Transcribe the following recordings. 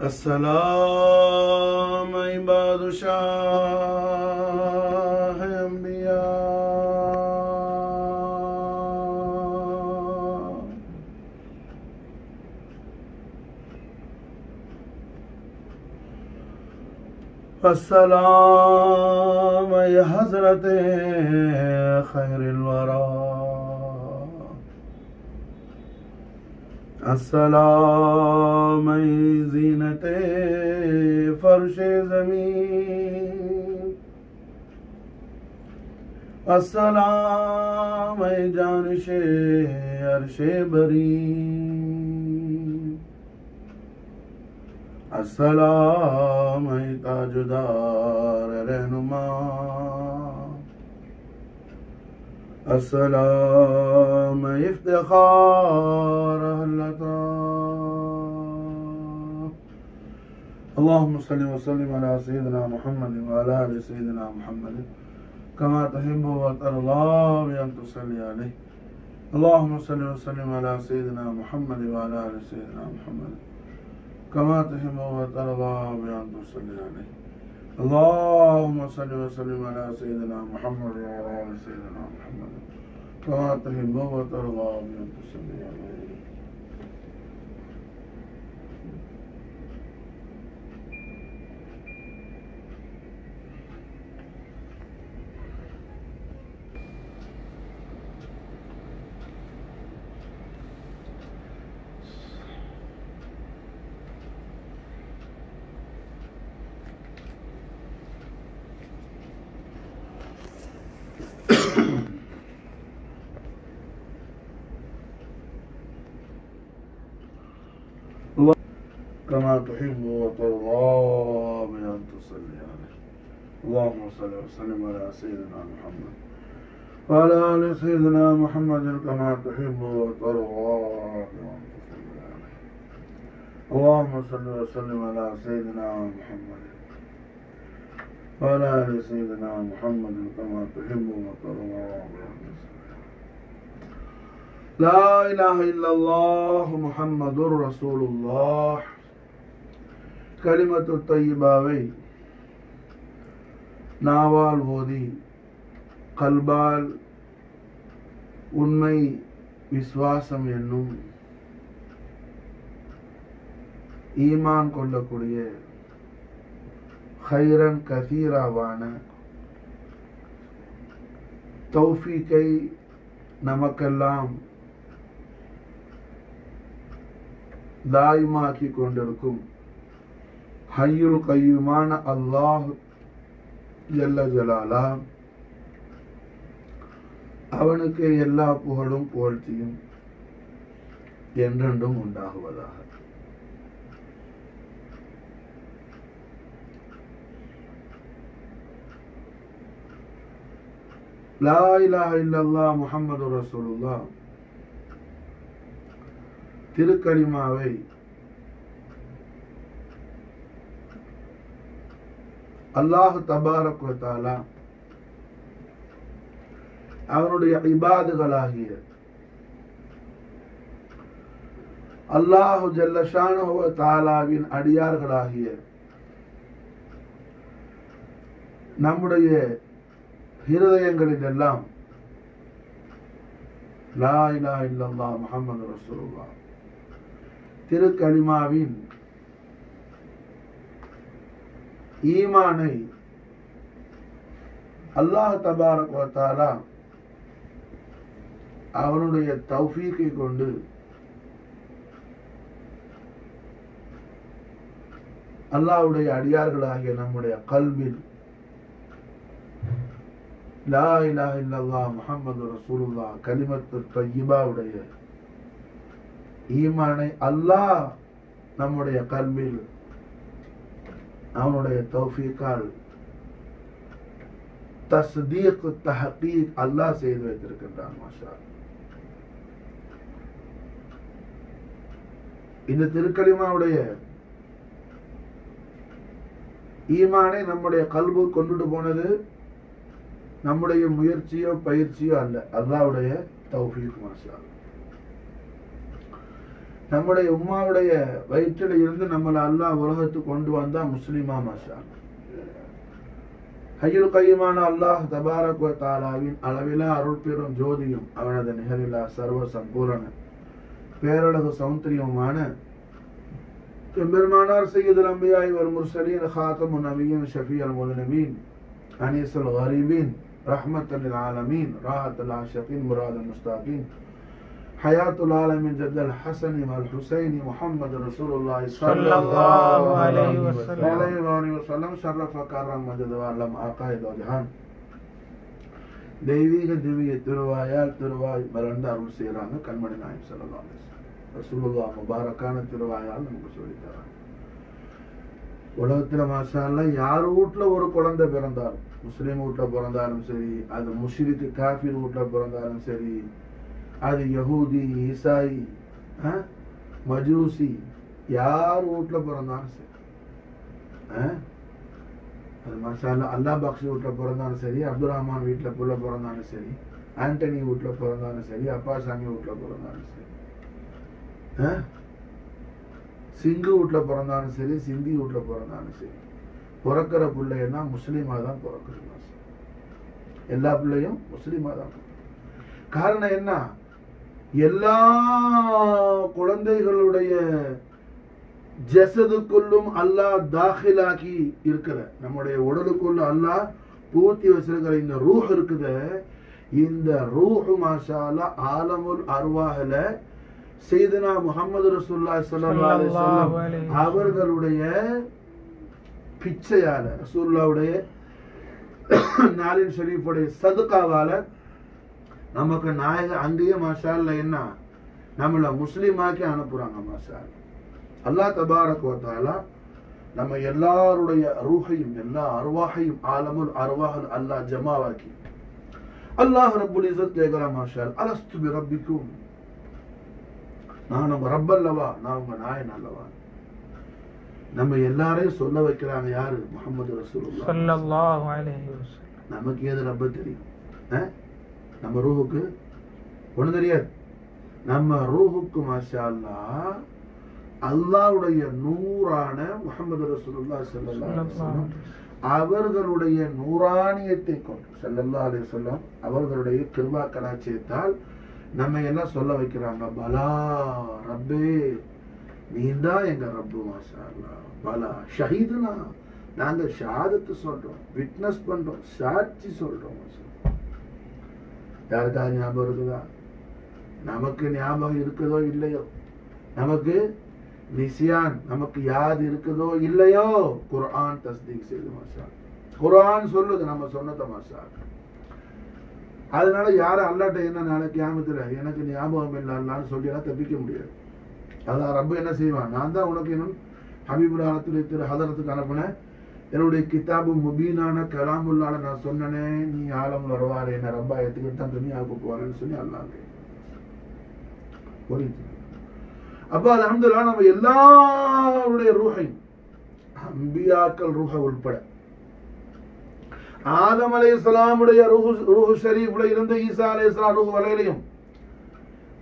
السلام عباد شاه انبیاء السلام یا حضرت خیر الورا السلام ای زینت فرش زمین۔ السلام ای جانش عرش برین السلام ای تاجدار رہنما۔ السلام افتخار اہلتا اللهم صل وسلم على سيدنا محمد وعلى آل سيدنا محمد. كما تحب وترضى بأن تصلي عليه. اللهم صل وسلم على سيدنا محمد وعلى آل سيدنا محمد. كما تحب وترضى بأن تصلي عليه. اللهم صل وسلم على سيدنا محمد وعلى آل سيدنا محمد. كما تحب وترضى بأن تصلي عليه. كما تحب وترضى بأن تصلي عليه. اللهم صل وسلم على سيدنا محمد وعلى آل سيدنا محمد كما تحب وترضى بأن تصلي عليه. اللهم صل وسلم على سيدنا محمد وعلى آل سيدنا محمد كما تحب وترضى لا إله إلا الله محمد رسول الله. கலிமத்து தையிபாவை நாவால் ஓதி கல்பால் உண்மை விசுவாசம் என்னும் ஈமான் கொள்ளக்கூடிய ஹைரன் கசீராவான தௌஃபீக்கை நமக்கெல்லாம் தாய்மாக்கி கொண்டிருக்கும் ஹையுல் கையுமான அல்லாஹ் ஜல்ல ஜலாலா. அவனுக்கு எல்லா புகழும் புகழ்ச்சியும் என்றென்றும் உண்டாகுவதாக. லா இலாஹ இல்லல்லா முஹம்மது ரசூலுல்லா திருக்கலிமாவை அல்லாஹு தபாரக்குவத்தாலா அவனுடைய இபாதுகளாகிய அல்லாஹு ஜல்லஷானுவ தாலாவின் அடியார்களாகிய நம்முடைய ஹிருதயங்களில் எல்லாம் லா இலாஹ இல்லல்லாஹ் முஹம்மது ரசூலுல்லாஹ். திருக்கலிமாவின் ஈமானை அல்லாஹ் தபாரக் வ அவனுடைய தௌஃபீக்கை கொண்டு அல்லாவுடைய அடியார்களாகிய நம்முடைய கல்வில் லா இலா இல்லல்லாஹ் முகமது ரசூலுல்லா கலிமத்து தையிபாவுடைய ஈமானை அல்லாஹ் நம்முடைய கல்வில் அவனுடைய தௌஃபீக்கால் தஸ்தீக் தஹீக் அல்லாஹ் செய்து வைத்திருக்கின்றான் மாஷா இந்த திருக்கலிமாவுடைய ஈமானை நம்முடைய கல்பு கொண்டுட்டு போனது நம்முடைய முயற்சியோ பயிற்சியோ அல்ல அல்லாவுடைய தௌஃபீக் மாஷா நம்முடைய உம்மாவுடைய வயிற்றில் இருந்து நம்மளை அல்லாஹ் உலகத்துக்கு கொண்டு வந்தா முஸ்லிமா மாஷா கையில் கையுமான அல்லாஹ் தபாரக் தாலாவின் அளவிலா அருள் பெறும் ஜோதியும் அவனது நிகரிலா சர்வ சம்பூரண பேரழகு சௌந்தரியமான பெருமானார் செய்யது நம்பியாய் ஒரு முர்சலீன் ஹாத்தம் நபியின் ஷஃபி அல் முதனபீன் அனீசல் ஹரீபீன் ரஹ்மத் அல் ஆலமீன் ராஹத் அல் ஆஷபின் முராத் முஸ்தாபின் حياة العالمين جد الحسن والحسين محمد رسول الله صلى الله عليه وسلم. عليه وآله وسلم شرف كرم مجد وعلم عقائد وجهان தெய்வீக திவ்ய திருவாயால் திருவாய் மலர்ந்து அருள் செய்கிறாங்க கண்மணி நாயம் சொல்லலாம் ரசூலுல்லா முபாரக்கான திருவாயால் நமக்கு சொல்லித் தராங்க உலகத்துல மாஷால்ல யார் வீட்ல ஒரு குழந்தை பிறந்தாலும் முஸ்லீம் வீட்ல பிறந்தாலும் சரி அது முஷ்ரிக்கு காஃபிர் வீட்ல பிறந்தாலும் சரி அது யகூதி இசாயி ஆ, மஜூசி யார் வீட்ல பிறந்தாலும் சரி. ஆ? அது மாஷால்ல அல்லா பக்ஷி வீட்ல பிறந்தாலும் சரி அப்துல் ரஹ்மான் வீட்டில் புள்ள பிறந்தாலும் சரி ஆண்டனி வீட்ல பிறந்தாலும் சரி அப்பாசாமி வீட்ல பிறந்தாலும் சரி. ஆ? சிங்கு வீட்ல பிறந்தாலும் சரி சிந்தி வீட்ல பிறந்தாலும் சரி. பிறக்கிற பிள்ளைன்னா முஸ்லீமாக தான் பிறக்கிறாங்க எல்லா பிள்ளையும் முஸ்லீமாக தான் காரணம் என்ன? எல்லா குழந்தைகளுடைய ஜசதுக்குள்ளும் அல்லாஹ் தாஹிலாக்கி இருக்கிற நம்முடைய உடலுக்குள்ள அல்லாஹ் பூர்த்தி வச்சிருக்கிற இந்த ரூஹ் இருக்குது இந்த ரூஹ் மாஷால ஆலமுல் அர்வாஹல செய்தனா முகமது அலைஹி வஸல்லம். அவர்களுடைய பிச்சையால ரசூலுல்லாவுடைய நாளின் ஷரீஃபுடைய சதுகாவால நமக்கு நாயக அங்கேயே மாஷால்ல என்ன? நம்மள முஸ்லீமாக்கி அனுப்புறாங்க மாஷால் அல்லாஹ் தபாரக் வ தஆலா நம்ம எல்லாருடைய ரூஹையும் எல்லா அருவாகையும் ஆலமுல் அருவாஹல் அல்லாஹ் ஜமாவாக்கி. அல்லாஹ் ரப்புல் இஸ்ஸத் கேக்குறான் மாஷால் அலஸ்து பி ரப்பிக்கும்? நான் உங்க ரப் அல்லவா? நான் உங்க நாயன் அல்லவா? நம்ம எல்லாரையும் சொல்ல வைக்கிறாங்க யாரு? முகமது வஸல்லம். நமக்கு ஏது ரப்ப தெரியும்? நம்ம ரூஹுக்கு ஒண்ணு தெரியாது. நம்ம ரூஹுக்கு மாஷா அல்லாஹ் அல்லாஹ்வுடைய நூறான முகமது அலைஹி வஸல்லம் அவர்களுடைய நூறானியத்தை கொண்டு ஸல்லல்லாஹு அலைஹி வஸல்லம் அவர்களுடைய கிருபா கலாச்சியத்தால் நம்ம எல்லாம் சொல்ல வைக்கிறாங்க பலா ரப்பே நீ தான் எங்க ரப்பு மாஷா அல்லாஹ் பலா ஷஹீதுனா நாங்க ஷஹாதத்து சொல்றோம் விட்னஸ் பண்றோம் சாட்சி சொல்றோம் மாஷா அல்லாஹ். யாருக்காவது ஞாபகம் இருக்குதா? நமக்கு ஞாபகம் இருக்குதோ இல்லையோ? நமக்கு நிசியான் நமக்கு யாது இருக்குதோ இல்லையோ? குர்ஆன் தஸ்தீக் செய்து மாஷா குரான் குர்ஆன் சொல்லுது நம்ம சொன்னத மாஷா அதனால யாரும் அல்லாட்ட என்ன நாளைக்கு ஞாபகத்துல எனக்கு ஞாபகம் இல்லைன்னு சொல்லியெல்லாம் தப்பிக்க முடியாது. அதான் ரப்ப என்ன செய்வான்? நான் தான் உனக்கு இன்னும் ஹபீபுல்லாலத்துடைய திரு ஹதரத்துக்கு அனுப்பினேன். என்னுடைய கிதாபு முபீனான கலாமுல்லால நான் சொன்னனே நீ ஆலம் வருவாரு என்ன ரொம்ப எடுத்துக்கிட்டு தான் துணியாவுக்கு போறேன்னு சொல்லி அல்லாங்க புரியுது? அப்ப அல்ஹம்துலில்லாஹ் நம்ம எல்லாருடைய ரூஹையும் அம்பியாக்கள் ரூஹ உள்பட ஆதம் அலைஹிஸ்ஸலாமுடைய ரூஹு ரூஹு ஷரீஃப்ல இருந்து ஈசா அலை இஸ்லாம் ரூஹு வரையிலையும்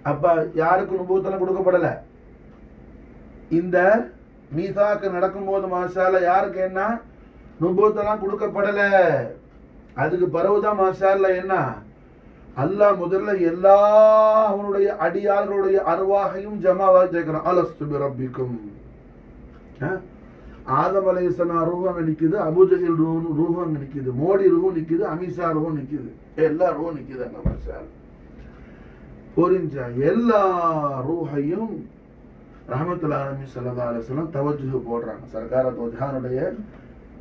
அப்ப யாருக்கு நுபூத்தனம் கொடுக்கப்படல? இந்த மீசாக்கு நடக்கும்போது மாஷால யாருக்கு என்ன? நுபூத்தலாம் கொடுக்கப்படல. அதுக்கு பிறகுதான் மாசார்ல என்ன? அல்லாஹ் முதல்ல எல்லா அவனுடைய அடியார்களுடைய அருவாகையும் ஜமாவாக கேட்கிறான் அலஸ்து பி ரப்பிக்கும் ஆதம் அலைஹிஸ்ஸலாம் ரூபம் நிக்குது அபுஜகில் ரூஹம் ரூபம் நிற்கிது மோடி ரூஹம் நிக்குது அமித்ஷா ரூஹம் நிக்குது. எல்லா ரூஹம் நிக்குது அங்க மாசார் புரிஞ்சா? எல்லா ரூஹையும் ரஹமத்துல்லா அலமி சல்லா அலிஸ்லாம் தவஜு போடுறாங்க. சர்க்கார தோஜானுடைய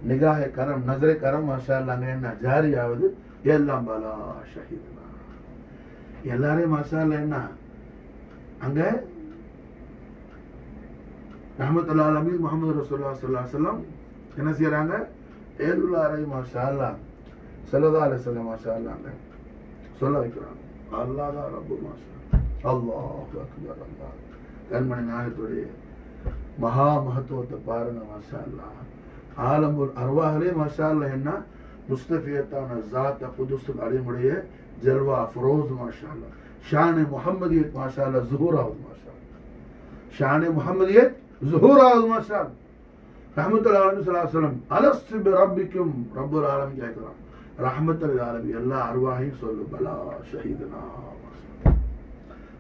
நிகாஹ கரம் நசரை கரம் மாஷா அங்க என்ன? ஜாரி ஆகுது எல்லாம் பலா ஷஹீதுனா. எல்லாரையும் மாஷா அல்லாஹ் என்ன? அங்க ரஹமத்துல்லா அலமி முகமது ரசூல்லா சொல்லா சொல்லம் என்ன செய்யறாங்க எல்லாரையும் மாஷா அல்லாஹ் அலை அலிஸ்லாம் மாஷா அல்லாங்க சொல்ல வைக்கிறாங்க. அல்லாஹ் தான் ரப்பு மாஷா அல்லாஹ் அல்லாஹ். கண்மணி நாயத்துடைய மகா மகத்துவத்தை பாருங்க மாஷா அல்லாஹ் ஆலம்பூர் அருவாகலே மஷால்ல என்ன? முஸ்தபியத்தான ஜாத்த குதுசுல் அலிமுடைய ஜல்வா ஃபரோஸ் மாஷா ஷானே முகமதியத் முஹம்மதியத் மாஷா ஜுஹூர் ஆகுது ஷானே முகமதியத் ஜுஹூராவது மாஷால் ரஹமத்துல் ஆலமி சலாஹலம் அலஸ்து ரப்பிக்கும் ரப்புல் ஆலமி கேட்கிறான். ரஹமத்துல் ஆலமி எல்லா அருவாகையும் சொல்லு பலா ஷஹீதனா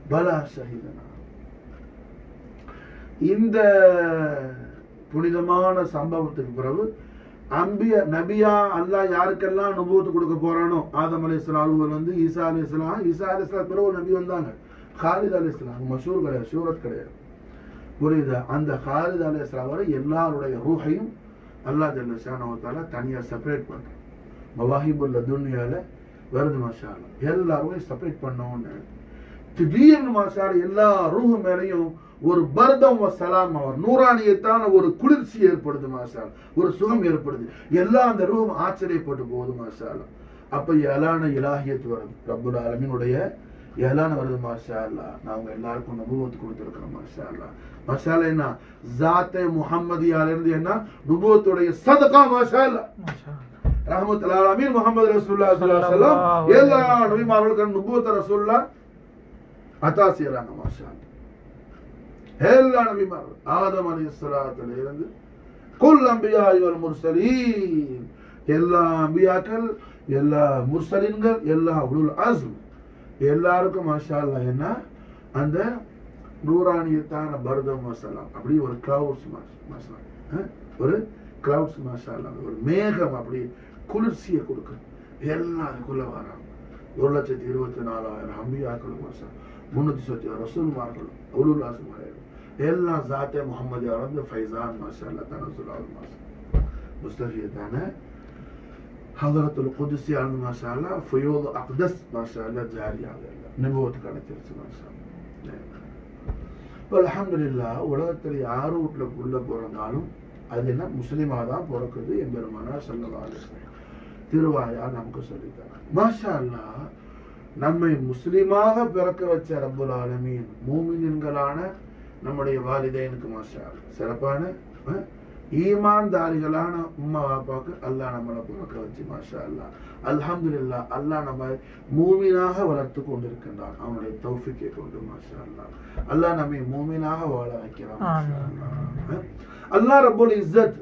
பலா ஷஹீதனா இந்த புனிதமான சம்பவத்துக்கு பிறகு அம்பிய நபியா அல்லாஹ் யாருக்கெல்லாம் நுபூத்து கொடுக்க போறானோ ஆதம் அலி இஸ்லாம் வந்து ஈசா அலி இஸ்லாம் ஈசா அலி இஸ்லாம் பிறகு ஒரு நபி வந்தாங்க. ஹாலித் அலி இஸ்லாம் மஷூர் கிடையாது ஷூரத் கிடையாது. புரியுதா? அந்த ஹாலித் அலி இஸ்லாம் வரை எல்லாருடைய ரூஹையும் அல்லாஹ் ஜல்ல ஷானவத்தால தனியா செப்பரேட் பண்றான். மவாஹிபுல்ல துன்யால வருது மாஷா எல்லாருமே செப்பரேட் பண்ணோன்னு. திடீர்னு மாஷா எல்லா ரூஹு மேலையும் ஒரு பர்தம் சலாம் அவர். நூறானியத்தான ஒரு குளிர்ச்சி ஏற்படுது அல்லாஹ். ஒரு சுகம் ஏற்படுது. எல்லா அந்த ரூஹும் ஆச்சரியப்பட்டு போகுது அல்லாஹ். அப்ப எலான இலாஹியத் வருது. ரப்புல் ஆலமீனுடைய எலான வருது மாஷா உங்க எல்லாருக்கும் நபுவத்து கொடுத்துருக்கிறேன் மாஷா அல்லாஹ் மாஷா என்ன? ஜாத்தே முஹம்மதியால இருந்து என்ன? நுபுவத்துடைய சதகா மாஷா அல்லாஹ். ரஹமத்துல் ரசூலுல்லாஹி ஸல்லல்லாஹு அலைஹி வஸல்லம். எல்லா நபிமார்களுக்கும் நுபுவத் ரசூலுல்லாஹ் அத்தா செய்றாங்க மாஷா அல்லாஹ். எல்லா நபிமார்கள் ஆதம் அலைஹிஸ்ஸலாத்துல இருந்து குல் அம்பியா இவர் முர்சலீன். எல்லா அம்பியாக்கள் எல்லா முர்சலின்கள் எல்லா உலுல் அஸ்ம் எல்லாருக்கும் மாஷா என்ன? அந்த நூறானியத்தான பரதம் மசாலா அப்படி ஒரு கிளவுட்ஸ் மசாலா ஒரு கிளவுட்ஸ் மசாலா ஒரு மேகம் அப்படி குளிர்ச்சியை கொடுக்கும். எல்லாம் அதுக்குள்ள வராங்க. ஒரு லட்சத்தி இருபத்தி நாலாயிரம் அம்பியாக்களும் மசா முன்னூத்தி சொத்தி ரசூல்மார்களும் உலுல் ஆசுமார்கள் எல்லாம் ஜாத்தே முகமது வந்து ஃபைசான் மாஷா அல்லா தனசுலால் மாஷா முஸ்தஃபியத்தான ஹதரத்துல் குதிசி ஆனது மாஷா அல்லா ஃபுயோது அக்தஸ் மாஷா அல்லா ஜாரியாக நிபுவத்து கிடைச்சிருச்சு மாஷா இப்போ அலமதுல்லா உலகத்தில் யார் வீட்டில் உள்ள பிறந்தாலும் அது என்ன முஸ்லீமாக தான் பிறக்குது எம்பெருமானா சொல்லலாம் திருவாயா நமக்கு சொல்லித்தரான் மாஷா அல்லா நம்மை முஸ்லீமாக பிறக்க வச்ச ரபுல் ஆலமீன் மூமின்களான நம்முடைய வாலிதைனுக்கு மாஷா சிறப்பான ஈமான்தாரிகளான உம்மா பாப்பாக்கு அல்லாஹ் நம்மளை பிறக்க வச்சு மாஷா அல்லா அல்ஹம்துலில்லா அல்லா நம்ம மூமினாக வளர்த்து கொண்டிருக்கின்றான் அவனுடைய தௌஃபிக்கை கொண்டு மாஷா அல்லா அல்லாஹ் நம்மை மூமினாக வாழ வைக்கிறான் மாஷா ஆமீன். அல்லாஹ். அஹ், இஸ்ஸத்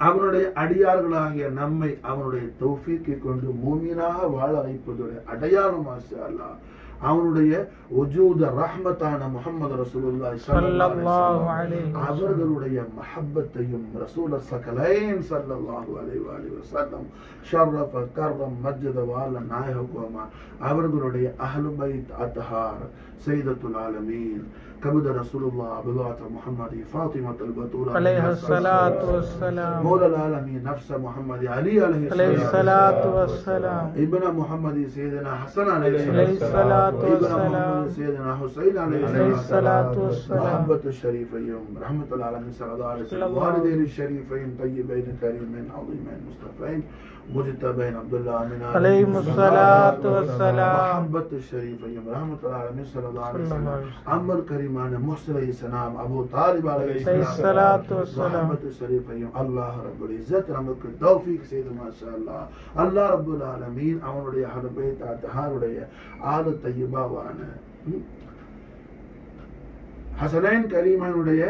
அவனுடைய அடியார்களாகிய நம்மை அவனுடைய தௌஃபிக்கை கொண்டு மூமினாக வாழ வைப்பதுடைய அடையாளம் மாஷா அல்லாஹ் அவனுடைய உஜூத ரஹ்மத்தான அலைஹி வஸல்லம். அவர்களுடைய மஹப்பத்தையும் ரசூல சகலைன் ஸல்லல்லாஹு அலைஹி வஸல்லம் வஸல்லம். ஷர்ரஃப கர்ரம் மஜ்ஜத வால நாயகமா அவர்களுடைய அஹ்லு பைத் அத்ஹார் சையதத்துல் ஆலமீன். كبد رسول الله بلوات محمد فاطمة البتولة عليه الصلاة والسلام. مولى العالمين نفس محمد علي عليه الصلاة والسلام. ابن محمد سيدنا حسن عليه الصلاة والسلام. ابن محمد سيدنا حسين عليه الصلاة والسلام. محبة الشريفين رحمة العالمين صلى الله عليه وسلم. والدين الشريفين طيبين كريمين عظيمين مصطفين. مجتبين عبد الله من آل عليهم محمد. الصلاة والسلام محبة الشريفين رحمة العالمين صلى الله عليه صلى الله وسلم عليه وسلم. عمر كريمان محسن عليه السلام أبو طالب عليه عليه الصلاة والسلام. محمد الشريفين الله رب العزة நமக்கு தௌஃபீக் செய்து மாஷா அல்லாஹ் அல்லாஹ் ரப்புல் ஆலமீன் அவனுடைய ஹலபைத் அத்தஹாருடைய ஆளு தையபாவான ம், ஹசனைன் கரீமனுடைய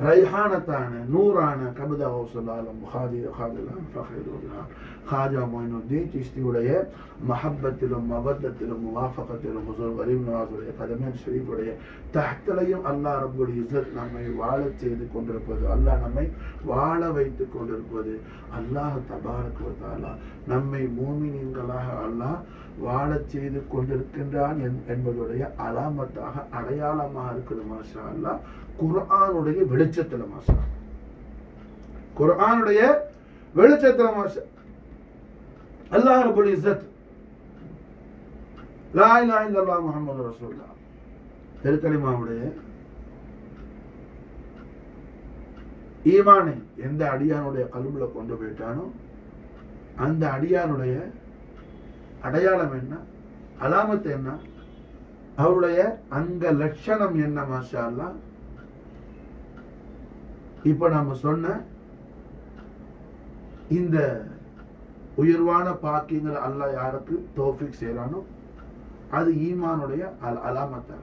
ரைஹானத்தான நூறான கபிதா ஹவுசல்லாலும் ஹாதி ஹாதிலான் ஃபஹீருல்லான் ஹாஜா மொயினுத்தீன் சிஸ்தியுடைய மஹப்பத்திலும் மபத்தத்திலும் முவாஃபகத்திலும் ஹுசூர் கரீம் நவாஸுடைய கதமேன் ஷரீஃபுடைய தஹ்தலையும் அல்லாஹ் ரப்புல் இஸ்ஸத் நம்மை வாழச் செய்து கொண்டிருப்பது அல்லாஹ் நம்மை வாழ வைத்து கொண்டிருப்பது அல்லாஹ் தபாரக் வ நம்மை மூமினீன்களாக அல்லாஹ் வாழச் செய்து கொண்டிருக்கின்றான் என்- என்பதுடைய அலாமத்தாக அடையாளமாக இருக்குது மாஷா அல்லாஹ் குர்ஆனுடைய வெளிச்சத்துல மாசா குரானுடைய வெளிச்சத்துல மாசா. அல்லாஹ் ரபுல் இஸ்ஸத். லா இலாஹ இல்லல்லாஹ் முஹம்மது ரசூலுல்லாஹ். திருக்கலிமாவுடைய ஈமானை எந்த அடியானுடைய கல்வில கொண்டு போயிட்டானோ அந்த அடியானுடைய அடையாளம் என்ன? அலாமத்து என்ன? அவருடைய அங்க லட்சணம் என்ன மாஷா அல்லாஹ் இப்ப நாம சொன்ன இந்த உயர்வான பாக்கியங்கள் அல்லாஹ் யாருக்கு? தோஃபிக் செய்யறானோ அது ஈமானுடைய அல் அலாமத்தா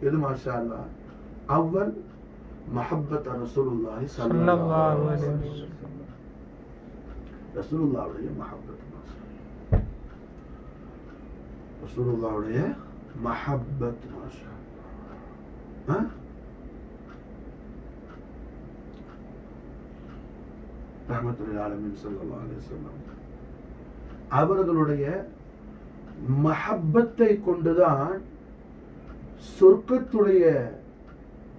எது மாஷா அல்லா அவ்வல் மஹப்பத் ரசூலுல்லாஹி ஸல்லல்லாஹு அலைஹி வஸல்லம். ரசூலுல்லாஹுடைய மஹப்பத் ரசூலுல்லாஹுடைய மஹப்பத் மாஷா ஆ? ரஹ்மத்துல் ஆலமின் ஸல்லல்லாஹு அலைஹி அவர்களுடைய மஹப்பத்தை கொண்டுதான் சொர்க்கத்துடைய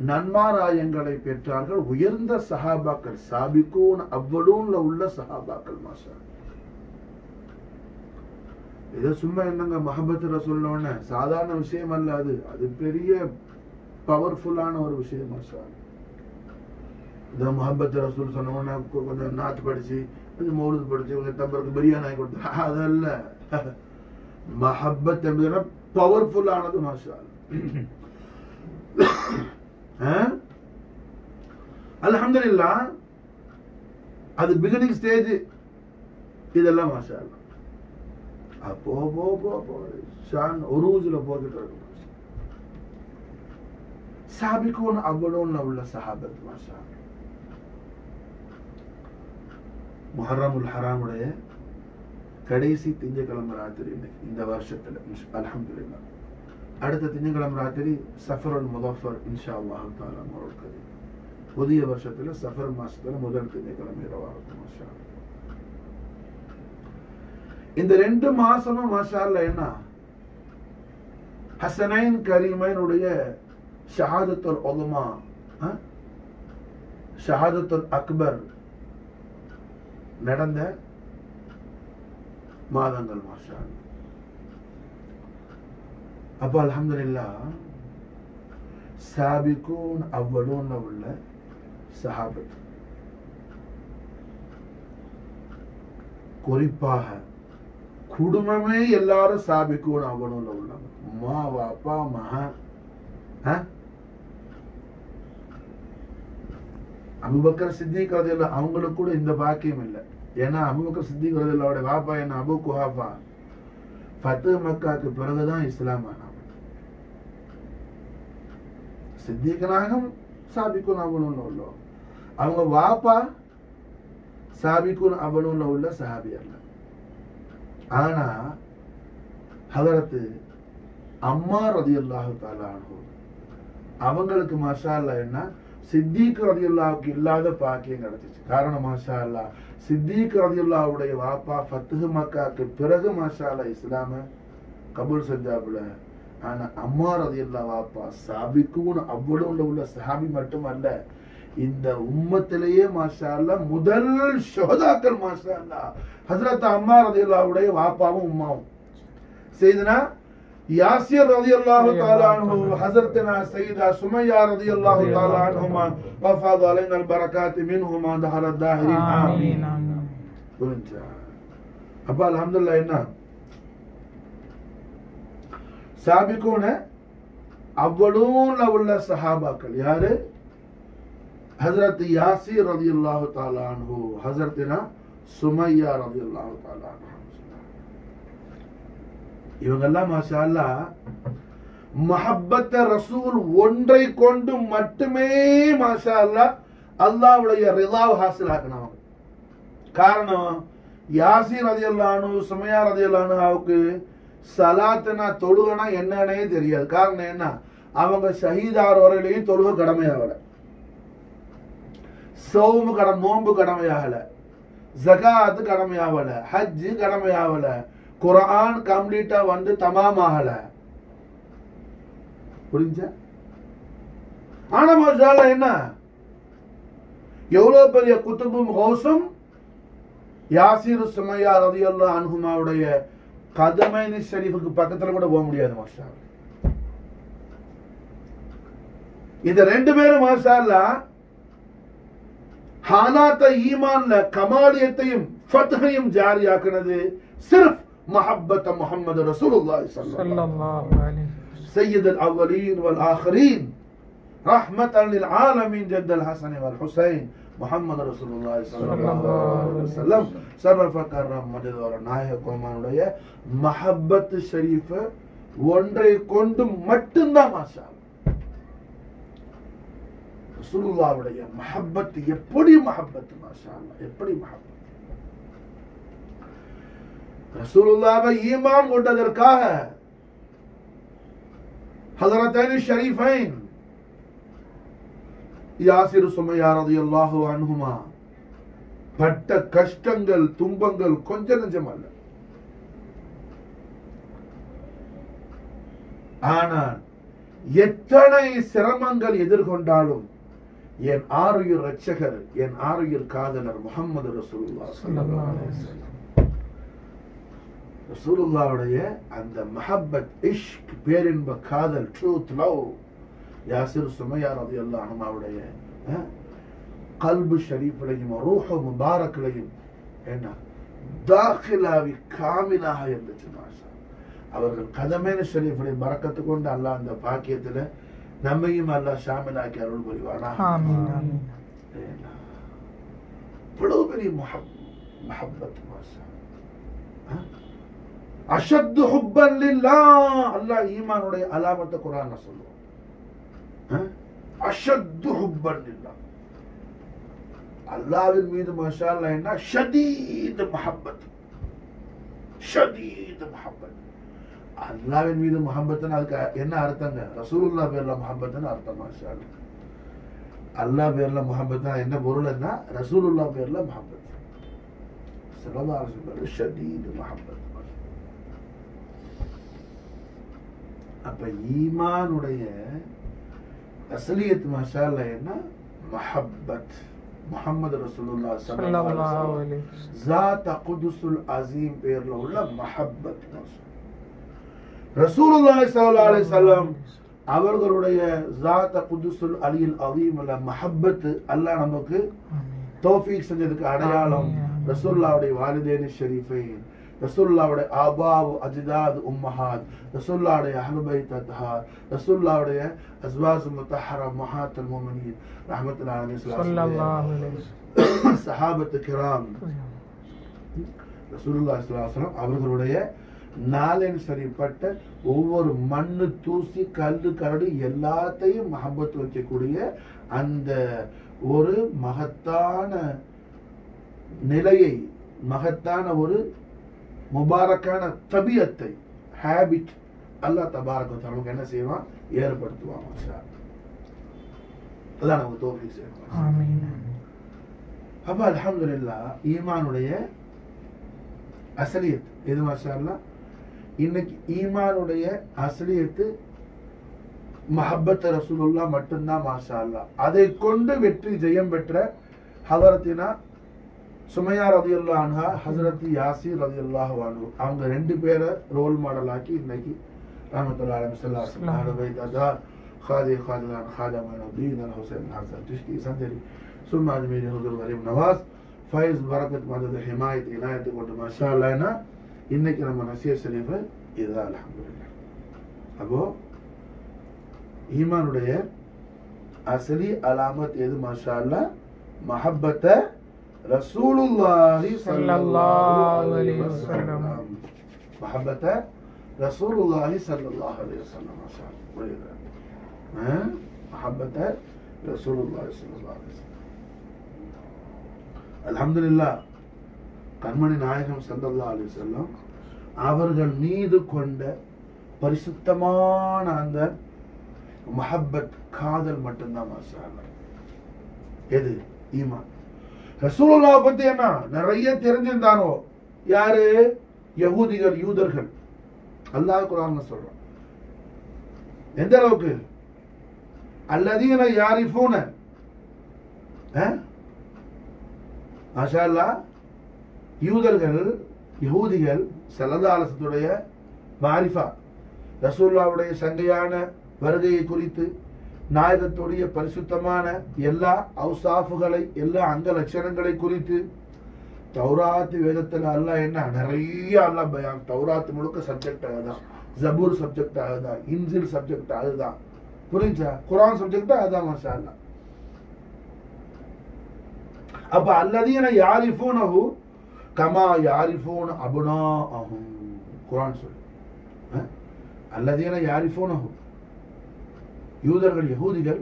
நன்மாராயங்களை பெற்றார்கள். உயர்ந்த சஹாபாக்கள் சாபிக்கூன் அவ்வளூன்ல உள்ள சஹாபாக்கள் மாஷா ஏதோ சும்மா என்னங்க மஹபத் ரசூல்னு சாதாரண விஷயம் அல்ல அது. அது பெரிய பவர்ஃபுல்லான ஒரு விஷயம் மாஷா இந்த முகப்பத் ரசூல் சொன்னவொன்னே கொஞ்சம் நாத்து படிச்சு கொஞ்சம் மௌலுது படிச்சு கொஞ்சம் தம்பருக்கு பிரியாணி ஆகி கொடுத்தா. அதல்ல. மஹப்பத் என்பதுனா பவர்ஃபுல்லானது மாஷா அல்ஹம்துலில்லா அது பிகினிங் ஸ்டேஜ் இதெல்லாம் மாஷா போ போ போ போ. ஷான் ஒரூஜில் போட்டுட்டு இருக்கும் மாஷா. அவ்வளோன்னு உள்ள சஹாபத் மாஷா அல்லாஹ். முஹர்ரமுல் ஹராமுடைய கடைசி திங்கக்கிழமை ராத்திரி இன்னைக்கு இந்த வருஷத்துல. அல்ஹம்துலில்லாஹ். அடுத்த திங்கக்கிழமை ராத்திரி சஃபருல் முதஃபர் இன்ஷா அல்லாஹ் தாலா புதிய வருஷத்துல சஃபர் மாசத்துல முதல் திங்கக்கிழமை இரவா இருக்கும் இந்த ரெண்டு மாசமும் மாஷா என்ன? ஹசனைன் கரீமைனுடைய ஷஹாதத்துல் உலமா ஷஹாதத்துல் அக்பர் நடந்த மாதங்கள் மாஷா அப்போ அலமதுல்லா சாபிக்கும் அவ்வளோன்னு உள்ள சஹாபத் குறிப்பாக குடும்பமே எல்லாரும் சாபிக்கும் அவ்வளூன்ல உள்ளவங்க. அம்மா அப்பா மகன் அபுபக்கர் சித்திக் ரதியல்லாஹு அவங்களுக்கு கூட இந்த பாக்கியம் இல்லை. ஏன்னா அபுபக்கர் சித்திக் ரதியல்லாஹுடைய வாப்பா என்ன? அபு குஹாஃபா. ஃபத்து மக்காக்கு பிறகுதான் இஸ்லாம் ஆனாங்க. சித்திக் நாயகம் சாபிக்குன் அவனும் உள்ள. அவங்க வாப்பா சாபிக்குன் அவனும் உள்ள சஹாபி அல்ல. ஆனா ஹதரத்து அம்மா ரதி அல்லாஹு அன்ஹு அவங்களுக்கு மசாலா என்ன? சித்திக் ரதியுல்லாவுக்கு இல்லாத பாக்கியம் கிடைச்சிச்சு. காரணம் மாஷா அல்லாஹ் சித்திக் ரதியுல்லாவுடைய வாப்பா ஃபத்துஹ் மக்காக்கு பிறகு மாஷா அல்லா இஸ்லாம கபூல் செஞ்சாப்புல. ஆனா அம்மா ரதியுல்லா வாப்பா சாபிக்கும் அவ்வளவு உள்ள சாபி மட்டும் அல்ல இந்த உம்மத்திலேயே மாஷா அல்லாஹ் முதல் ஷோதாக்கள் மாஷா அல்லாஹ் ஹசரத் அம்மா ரதியுல்லாவுடைய வாப்பாவும் உம்மாவும். செய்தனா? یاسر رضی اللہ تعالی عنہ حضرت سیدہ سمیہ رضی اللہ تعالی عنہما وفاض علینا البرکات منہما دہر الداہرین. آمین اب الحمدللہ انہا سابقون ہے اولون اول صحابہ کل. یارے حضرت یاسی رضی اللہ تعالی عنہ حضرتنا سمیہ رضی اللہ تعالی عنہ. இவங்கெல்லாம் மாஷா மஹப்பத்த ரசூல் ஒன்றை கொண்டு மட்டுமே மாஷா அல்லாவுடைய அல்லாஹ்வுடைய ஹாசில் ஹாசிலாக்கணும் காரணம் யாசிர் ரதியல்லானு சுமையா ரதியல்லானுக்கு சலாத்தனா தொழுகனா என்னன்னே தெரியாது. காரணம் என்ன? அவங்க ஷஹீதார் வரையிலையும் தொழுக கடமையாகல. சௌமு கடன் நோன்பு கடமையாகல. ஜகாத் கடமையாகல. ஹஜ் கடமையாகல. குர்ஆன் கம்ப்ளீட்டா வந்து தமாம் ஆகல புரிஞ்சா? ஆனா மாஷா என்ன? எவ்வளவு பெரிய குத்துபும் கௌசும் யாசிர் சுமையா ரதியல்லா அனுகுமாவுடைய கதமைனி ஷெரீஃபுக்கு பக்கத்துல கூட போக முடியாது மாஷா இந்த ரெண்டு பேரும் மாஷா ஹானாத்த ஈமான்ல கமாலியத்தையும் ஃபத்ஹையும் ஜாரியாக்குனது சிர்ஃப் மஹப்பத் முஹம்மது ரசூலுல்லாஹி ஸல்லல்லாஹு ஸல்லல்லாஹு அலைஹி سيد الأولين والآخرين رحمة للعالمين جد الحسن والحسين محمد رسول الله صلى الله عليه وسلم சர்வஃபக்கரம் மனிதோர நாயகமானுடைய மஹப்பத் ஷரீஃப ஒன்றை கொண்டு மட்டும்தான் மாஷா அல்லாஹ். ரசூலுல்லாவுடைய மஹப்பத் எப்படி மஹப்பத் மாஷா அல்லாஹ் எப்படி மஹப்பத் ரசூலுல்லாவை ஈமான் கொண்டதற்காக ஹதரத்தைன் ஷரீஃபைன் யாசிர் சுமையா ரலியல்லாஹு அன்ஹுமா பட்ட கஷ்டங்கள் துன்பங்கள் கொஞ்ச நெஞ்சம் அல்ல. ஆனால் எத்தனை சிரமங்கள் எதிர்கொண்டாலும் என் ஆறுயிர் ரட்சகர் என் ஆறுயிர் காதலர் முகமது ரசூல்லா ஸல்லல்லாஹு அலைஹி ரசூலுல்லாவுடைய அந்த மஹப்பத் இஷ்க் பேரின்ப காதல் ட்ரூத் லவ் யாசிர் சுமையா ரலியல்லாஹு அன்ஹுமாவுடைய அஹ், கல்பு ஷரீஃபிலையும் ரூஹு முபாரக்லையும் என்ன தாখিলাவி காமிலாக இருந்துச்சு மாஷா. அவர்கள் கதமேன ஷரீஃபுடைய பறக்கத்து கொண்டு அல்லாஹ் அந்த பாக்கியத்துல நம்மையும் அல்லாஹ் ஷாமிலாக்கி அருள் புரிவானா? இவ்வளவு பெரிய மஹப் மஹப்பத் மாஷா? அஷத்து ஹுப்பன் லில்லாஹ். அல்லாஹ் ஈமானுடைய அலாமத்தை குரான் சொல்லுவோம் அஷத்து ஹுப்பன் லில்லாஹ். அல்லாஹ்வின் மீது மாஷா என்ன? ஷதீத் மஹப்பத். ஷதீத் மஹப்பத். அல்லாவின் மீது மஹப்பத்னு அதுக்கு என்ன அர்த்தங்க? ரசூலுல்லா பேர்ல மஹப்பத்னு அர்த்தம் மாஷா அல்லா பேர்ல முகப்பத்னா என்ன பொருள்னா ரசூலுல்லா பேர்ல முகப்பத் ஸல்லல்லாஹு பேர் வஸல்லம் ஷதீத் முஹப்பத். அப்ப ஈமானுடைய அஸ்லியத் மசாலா என்ன மஹப்பத் அலைஹி. ஜாத் குதுசுல் அசீம் பேர்ல உள்ள மஹப்பத் ரசூலுல்லாஹி ஸல்லல்லாஹு அலைஹி வஸல்லம் அவர்களுடைய ஜாத்த குதுசுல் அலியில் அதீம் உள்ள மஹப்பத் அல்லாஹ் நமக்கு. தௌஃபீக் செஞ்சதுக்கு அடையாளம். ரசூல்லாவுடைய வாலிதேனி ஷரீஃபைன் ரசூல்லாவுடைய ஆபாவு அஜிதாத் உம்மஹாத் ரசூல்லாவுடைய அஹ்லுபை தத்ஹார் ரசூல்லாவுடைய அஸ்வாஸ் முத்தஹர முமினீன். அலைஹி ஸல்லல்லாஹு அலைஹி வஸல்லம். சஹாபத்து கிராம். அலைஹி வஸல்லம் அவர்களுடைய நாளின் சரிப்பட்ட ஒவ்வொரு மண்ணு தூசி கல்லு கரடு எல்லாத்தையும் மஹப்பத் வைக்கக்கூடிய அந்த ஒரு மகத்தான நிலையை மகத்தான ஒரு முபாரக்கான தபியத்தை ஹேபிட் அல்லாஹ் தபாரக நமக்கு என்ன செய்வான்? ஏற்படுத்துவான் அல்லாஹ். அல்லாஹ் நமக்கு தோல்வி செய்வான் அப்ப அல்ஹம்துலில்லாஹ் ஈமானுடைய அசலியத் எது மாஷா அல்லாஹ்? இன்னைக்கு ஈமானுடைய அசலியத்து மஹப்பத் ரசூலுல்லா மட்டும்தான் மாஷா அல்லாஹ். அதை கொண்டு வெற்றி ஜெயம் பெற்ற ஹதரத்தினா சுமையா ரதியுல்லா அன்ஹா ஹசரத் யாசிர் ரதியுல்லாஹு அன்ஹு அவங்க ரெண்டு பேரை ரோல் மாடல் ஆக்கி இன்னைக்கு ரஹமத்துல்லாஹி அலைஹி வஸல்லம் அஹ்ல பைத் அதார் خادي خادلان خادم الدين الحسين الحسن تشكي سندري ثم أجمعين حضور غريب نواز ஃபைஸ் பரக்கத் மதது ஹிமாயத் இனாயத்து கொண்டு மஷா அல்லாஹ்னா இன்னைக்கு நம்ம நசீர் ஷரீஃபு இதுதான் அல்ஹம்துலில்லாஹ் அப்போ ஈமானுடைய அசலி அலாமத் எது மஷா அல்லாஹ் மஹப்பத்த ரசூலுல்லாஹி ஸல்லல்லாஹு அலைஹி வஸல்லம். மஹப்பத்த ரசூலுல்லாஹி ஸல்லல்லாஹு அலைஹி வஸல்லம் புரியுதா? ஆ? மஹப்பத்த ரசூலுல்லாஹி ஸல்லல்லாஹு அலைஹி வஸல்லம். அல்ஹம்துலில்லாஹ். கண்மணி நாயகம் ஸல்லல்லாஹு அலைஹி வஸல்லம் அவர்கள் மீது கொண்ட பரிசுத்தமான அந்த மஹப்பத் காதல் மட்டும்தான் அல்லாஹ். எது? ஈமான். ரசூலுல்லாவை பத்தி என்ன? நிறைய தெரிஞ்சிருந்தானோ? யாரு? யகூதிகள் யூதர்கள். அல்லாஹ் குரான் சொல்றான். எந்த அளவுக்கு? அல்லதீன யாரிஃபூன. அஹ்? அல்லாஹ் யூதர்கள் யகூதிகள் சல்லதாலசத்துடைய மாரிஃபா ரசூல்லாவுடைய சங்கையான வருகையை குறித்து நாயகத்துடைய பரிசுத்தமான எல்லா அவுசாஃபுகளை எல்லா அங்க லட்சணங்களை குறித்து தௌராத்து வேதத்துல அல்லாஹ் என்ன? நிறைய அல்லாஹ் பயம் தௌராத்து முழுக்க சப்ஜெக்ட் அதுதான். ஜபூர் சப்ஜெக்ட் அதுதான். இன்சில் சப்ஜெக்ட் அதுதான். புரிஞ்சா? குரான் சப்ஜெக்ட் அதுதான் மாஷா அல்லா அப்ப அல்லதீன அஹு கமா யாரிஃபோன் அபுனா குரான் சொல் சொல்லு. அஹ்? யாரிஃபோன் அஹு யூதர்கள் யகூதிகள்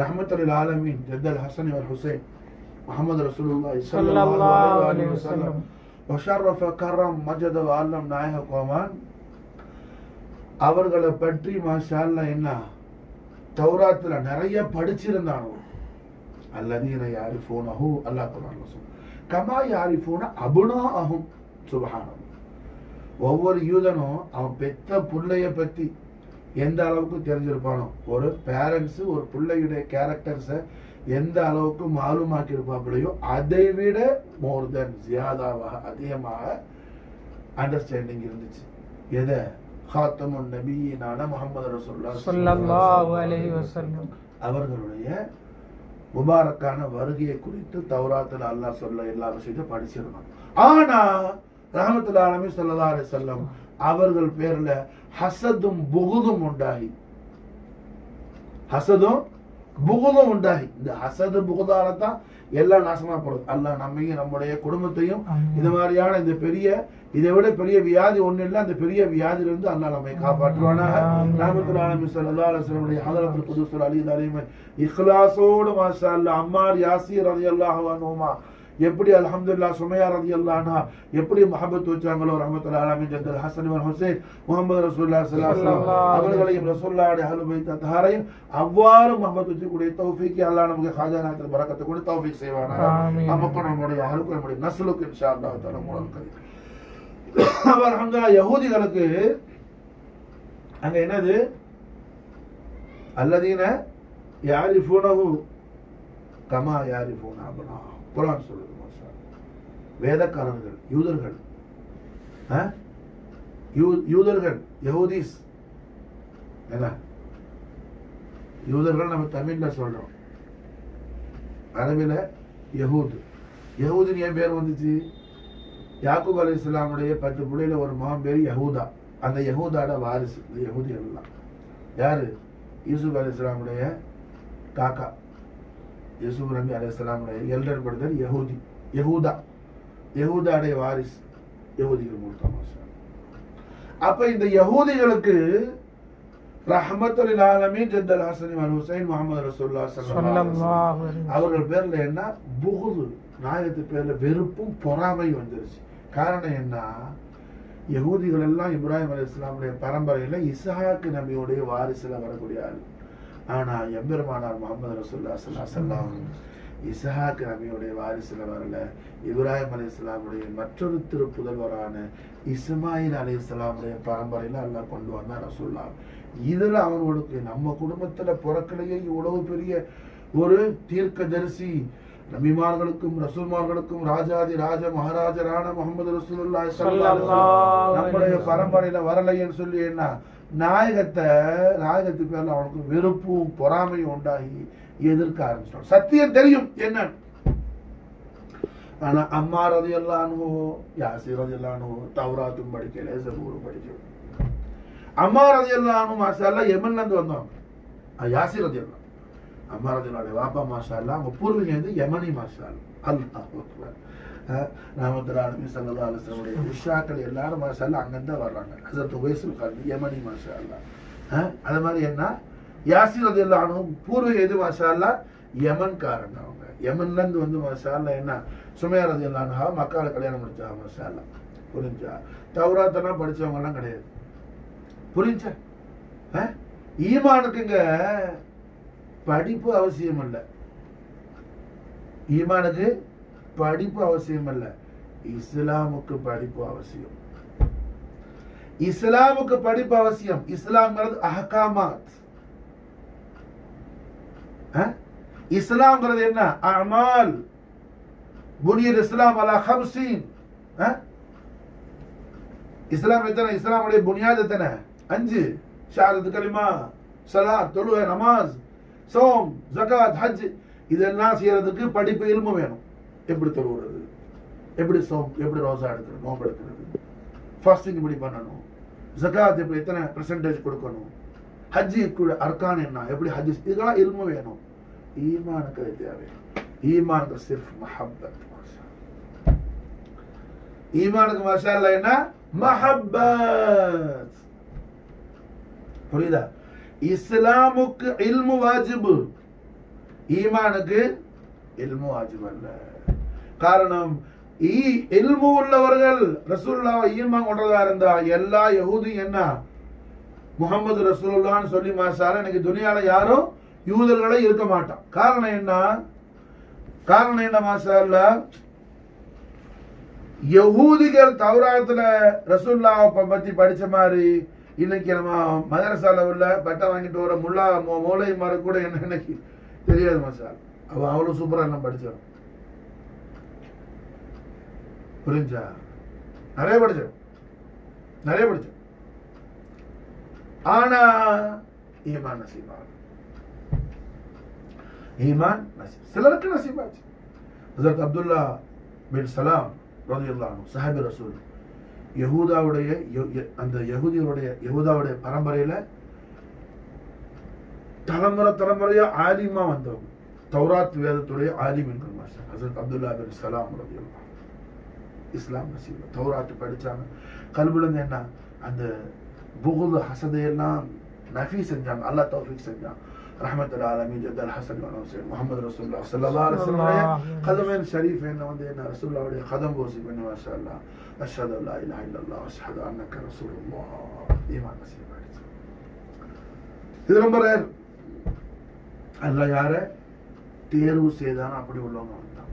ரஹமத்துல் ஆலமீன் ஜத்தல் ஹசன் வல் ஹுசைன் முகமது ரசூலுல்லாஹி ஸல்லல்லாஹு அலைஹி வஸல்லம். வஷர்ரஃப கரம் மஜத ஆலம் நாயக கோமான். அவர்களை பற்றி மாஷா அல்லாஹ் என்ன? தௌராத்துல நிறைய படிச்சிருந்தானோ? அல்லதீன யாரிஃபூனஹு அல்லாஹ் குர்ஆன்ல சொல்றான். கமா யாரிஃபூன அபுனாஅஹும் சுப்ஹானல்லாஹ் ஒவ்வொரு யூதனும் அவன் பெத்த புள்ளைய பத்தி எந்த அளவுக்கு தெரிஞ்சிருப்பானோ. ஒரு பேரண்ட்ஸ் ஒரு பிள்ளையுடைய கேரக்டர்ஸை எந்த அளவுக்கு மாலுமாக்கி இருப்பாப்பிலையோ அதை விட மோர் தென் ஜியாதாவாக அதிகமாக அண்டர்ஸ்டாண்டிங் இருந்துச்சு. எதை? ஹாத்தமுன் நபியினான முகமது ரசூல்லா வஸல்லம். அவர்களுடைய முபாரக்கான வருகையை குறித்து தௌராத்துல அல்லாஹ் சொல்ல எல்லா விஷயத்தையும் படிச்சிருந்தோம் ஆனா ரஹமத்துல் ஆலமி அலைஹி வஸல்லம் அவர்கள் பேர்ல ஹசதும் புகுதும் உண்டாகி ஹசதும் புகுதும் உண்டாகி இந்த ஹசது புகுதால தான் எல்லாம் நாசமா போடுது அல்லாஹ் நம்மையும் நம்முடைய குடும்பத்தையும். இந்த மாதிரியான இந்த பெரிய இதை விட பெரிய வியாதி ஒண்ணு இல்ல அந்த பெரிய வியாதியிலிருந்து அல்லாஹ் நம்மை காப்பாற்றுவானாக ஆமீன். ரஹமத்துல் ஆலமி அலைஹி வஸல்லம் ஹதரத்துல் குதுஸ் அலி அலைஹி இக்லாஸோடு மாஷா அல்லாஹ் அம்மார் யாசீர் ரலியல்லாஹு அன்ஹுமா எப்படி அல்ஹம்துலில்லாஹ் சுமையா ரலியல்லாஹு அன்ஹா எப்படி மஹப்பத் வச்சாங்களோ ரஹமத்துல் ஆலமி ஜத்தல் ஹசன் ஹுசைன் வஸல்லம் ஸல்லல்லாஹு அலைஹி அவர்களையும் ரசூலுல்லாஹி அஹ்லு பைத் அத்ஹாரையும் அவ்வாறு மஹப்பத் வச்சுக்கூடிய தௌஃபீக் அல்லாஹ் நமக்கு ஹாஜானாத்தில் பரக்கத்தை கொடு தௌஃபீக் செய்வானாக. ஆமீன். நமக்கும் நம்முடைய அஹலுக்கும் நம்முடைய நஸ்லுக்கு இன்ஷா அல்லாஹ் தஆலா மூலம் யஹூதிகளுக்கு அங்க என்னது? அல்லதீன யாரிஃபூனஹு கமா யாரிஃபூன அப்னா. குரான் சொல்லுது மாஷா வேதக்காரர்கள் யூதர்கள் யூ- யூதர்கள் யகுதீஸ் என்ன யூதர்கள் நம்ம தமிழ்ல சொல்றோம். அரபில யகூது. யஹூதின் ஏன் பேர் வந்துச்சு? யாக்கூப் அலி இஸ்லாமுடைய பத்து புள்ளையில ஒரு மகன் பேர் யகூதா. அந்த யஹூதாட வாரிசு இந்த யகுதி எல்லாம். யாரு? யூசுப் அலி இஸ்லாமுடைய காக்கா. யூசுப் நபி அலி இஸ்லாமுடைய எல்டர் பிரதர் யஹூதி யஹூதா யஹூதாடைய வாரிசு யஹூதிகள் மூலமா அப்ப இந்த யஹூதிகளுக்கு ரஹமத்துல் ஆலமீன் ஜத்தல் ஹசன் ஹுசைன் அலைஹி வஸல்லம். அவர்கள் பேர்ல என்ன? புகுது. நாயகத்து பேர்ல வெறுப்பும் பொறாமை வந்துருச்சு. காரணம் என்ன? யகூதிகள் எல்லாம் இப்ராஹிம் அலி இஸ்லாமுடைய பரம்பரையில இஸ்ஹாக்கு நபியுடைய வாரிசுல வரக்கூடிய ஆள். ஆனா எம்பெருமானார் முகமது ரசூல்லா இஸ்ஹாக் நபியுடைய வாரிசுல வரல இப்ராஹிம் அலி இஸ்லாமுடைய மற்றொரு திருப்புதல்வரான இஸ்மாயில் அலி இஸ்லாமுடைய பரம்பரையில அல்லாஹ் கொண்டு வந்தார் ரசூல்லா இதுல அவர்களுக்கு நம்ம குடும்பத்துல பிறக்கலையே இவ்வளவு பெரிய ஒரு தீர்க்கதரிசி. நபிமார்களுக்கும் ரசூல்மார்களுக்கும் ராஜாதி ராஜ மகாராஜரான முகமது ரசூலுல்லாஹி ஸல்லல்லாஹு அலைஹி வஸல்லம் நம்முடைய பரம்பரையில வரலைன்னு சொல்லி என்ன? நாயகத்தை நாயகத்து பேர்ல அவனுக்கு வெறுப்பும் பொறாமையும் உண்டாகி எதிர்க்க ஆரம்பிச்சிட்டான். சத்தியம் தெரியும் என்ன? ஆனா அம்மா ரதி அல்லானோ யாசி ரதி அல்லானோ தௌராத்தும் படிக்கல ஜபூரும் படிக்கல. அம்மா ரதி அல்லானோ மாஷா எமன்லேருந்து இருந்து வந்தவங்க. யாசி ரதி எல்லாம் அம்மா ரதி அல்லாவுடைய வாப்பா மாஷா அவங்க பூர்வீகம் வந்து யமனி மாஷா அல்லா அல்லாஹ் நாமத்தில் சல்லா அலுவலமுடைய உஷாக்கள் எல்லாரும் மாஷா அல்லா வர்றாங்க. ஹசரத் உவைசுல் உட்கார்ந்து யமனி மாஷா அல்லா அது மாதிரி என்ன? யாசிர் அது அல்லானும் பூர்வ எது மாஷா யமன்காரங்க அவங்க. யமன்ல இருந்து வந்து மாஷா என்ன? சுமையா அது அல்லானுஹா மக்களை கல்யாணம் முடிச்சா மாஷா புரிஞ்சா? தௌராத்தெல்லாம் படிச்சவங்க எல்லாம் கிடையாது. புரிஞ்சா? ஈமானுக்குங்க படிப்பு அவசியம் இல்ல ஈமானுக்கு படிப்பு அவசியம் அல்ல. இஸ்லாமுக்கு படிப்பு அவசியம். இஸ்லாமுக்கு படிப்பு அவசியம். இஸ்லாம்ங்கிறது அஹகாமாத். இஸ்லாம்ங்கிறது என்ன? அமால். புனியல் இஸ்லாம் அலா ஹம்சீன். இஸ்லாம் எத்தனை? இஸ்லாமுடைய புனியாத் எத்தனை? அஞ்சு. ஷாரத் கலிமா சலாத் தொழுக நமாஸ் சோம் ஜகாத் ஹஜ். இதெல்லாம் செய்யறதுக்கு படிப்பு இல்மு வேணும். எப்படி தொழுகிறது எப்படி சோம் எப்படி ரோசா எடுக்கிறது நோம்பு எடுக்கிறது? ஃபாஸ்டிங் எப்படி பண்ணணும்? ஜகாத் எப்படி எத்தனை பெர்சன்டேஜ் கொடுக்கணும்? ஹஜ்ஜி அர்கான் என்ன? எப்படி ஹஜ் இதெல்லாம் இல்மு வேணும். ஈமானுக்கு அது தேவை. ஈமானுக்கு சிர்ஃப் மஹப்பத் ஈமானுக்கு மாஷா அல்லாஹ் என்ன? மஹப்பத். புரியுதா? இஸ்லாமுக்கு இல்மு வாஜிபு. ஈமானுக்கு இல்மு வாஜிபு அல்ல. காரணம் ஈ- இல்மு உள்ளவர்கள் ரசூல்லாவை ஈமா கொண்டதா இருந்தா எல்லா யகுதியும் என்ன? முகமது ரசூலுல்லான்னு சொல்லி மாசார எனக்கு துனியால யாரும் யூதர்களே இருக்க மாட்டான். காரணம் என்ன? காரணம் என்ன மாசால யகூதிகள் தௌராத்துல ரசூல்லாவை பத்தி படிச்ச மாதிரி இன்னைக்கு நம்ம மதரசால உள்ள பட்டம் வாங்கிட்டு வர முல்லா மோ- மூளை மாறு கூட என்ன இன்னைக்கு தெரியாது மசால் அவன் அவ்வளவு சூப்பரா எல்லாம் படிச்சிடும் புரிஞ்சா? நிறைய படிச்சோம் நிறைய படிச்சோம் ஆனா ஈமான் நசீபா ஈமான் நசீப். சிலருக்கு நசீபாச்சு. ஹசரத் அப்துல்லா பின் சலாம் ரலியல்லாஹு சஹாபி ரசூல். யகூதாவுடைய அந்த யகுதியருடைய யகுதாவுடைய பரம்பரையில தலைமுறை தலைமுறையா ஆலிமா வந்தவங்க. தௌராத் வேதத்துடைய ஆலிம் என்கிற மாஸ்டர் ஹசரத் அப்துல்லா பின் சலாம் ரலியல்லாஹு இஸ்லாம் நசீப் தௌராத்து படிச்சாங்க. கல்வில இருந்து என்ன? அந்த புகுது ஹசதையெல்லாம் நஃபி செஞ்சாங்க. அல்லாஹ் தௌஃபீக் செஞ்சான். ரஹமத்துல் ஆலமீன் ஜத்தல் ஹசன் ஹுசைன் ஸல்லல்லாஹு அலைஹி வஸல்லம். ஸல்லல்லாஹு கதமேன் ஷரீஃப் என்ன வந்து என்ன? ரசூலுல்லாஹ்வுடைய கதம் போசி பண்ணி மாஷா அஷ்ஹது அல்லா இலாஹ இல்லல்லாஹ் அஷ்ஹது அன்னக ரசூலுல்லாஹ். ஈமான் நசீப் ஆயிடுச்சு. இது ரொம்ப ரேர் அல்லாஹ் யார? தேர்வு செய்தான்? அப்படி உள்ளவங்க வந்தான்.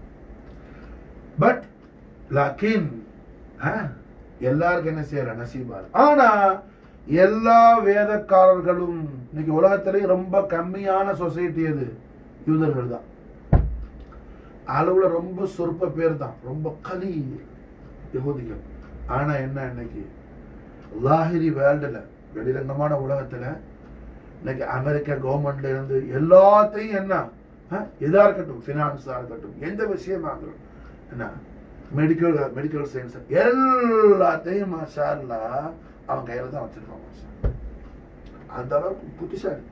பட் லக்கின் எல்லாருக்கும் என்ன செய்யற நசீபா. ஆனா எல்லா வேதக்காரர்களும் இன்னைக்கு உலகத்திலேயே ரொம்ப கம்மியான சொசைட்டி அது யூதர்கள் தான். அளவுல ரொம்ப சொற்ப பேர் தான். ரொம்ப கலி யகூதிகள். ஆனா என்ன இன்னைக்கு? லாஹிரி வேர்ல்டுல வெளிரங்கமான உலகத்துல இன்னைக்கு அமெரிக்க கவர்மெண்ட்ல இருந்து எல்லாத்தையும் என்ன? இதா இருக்கட்டும் பினான்ஸா இருக்கட்டும் எந்த விஷயமா இருக்கட்டும் என்ன? மெடிக்கல் மெடிக்கல் சயின்ஸ் எல்லாத்தையும் மாஷா அவன் கையில தான் வச்சிருப்பான் மாஷா. அந்த அளவுக்கு புத்திசாலி.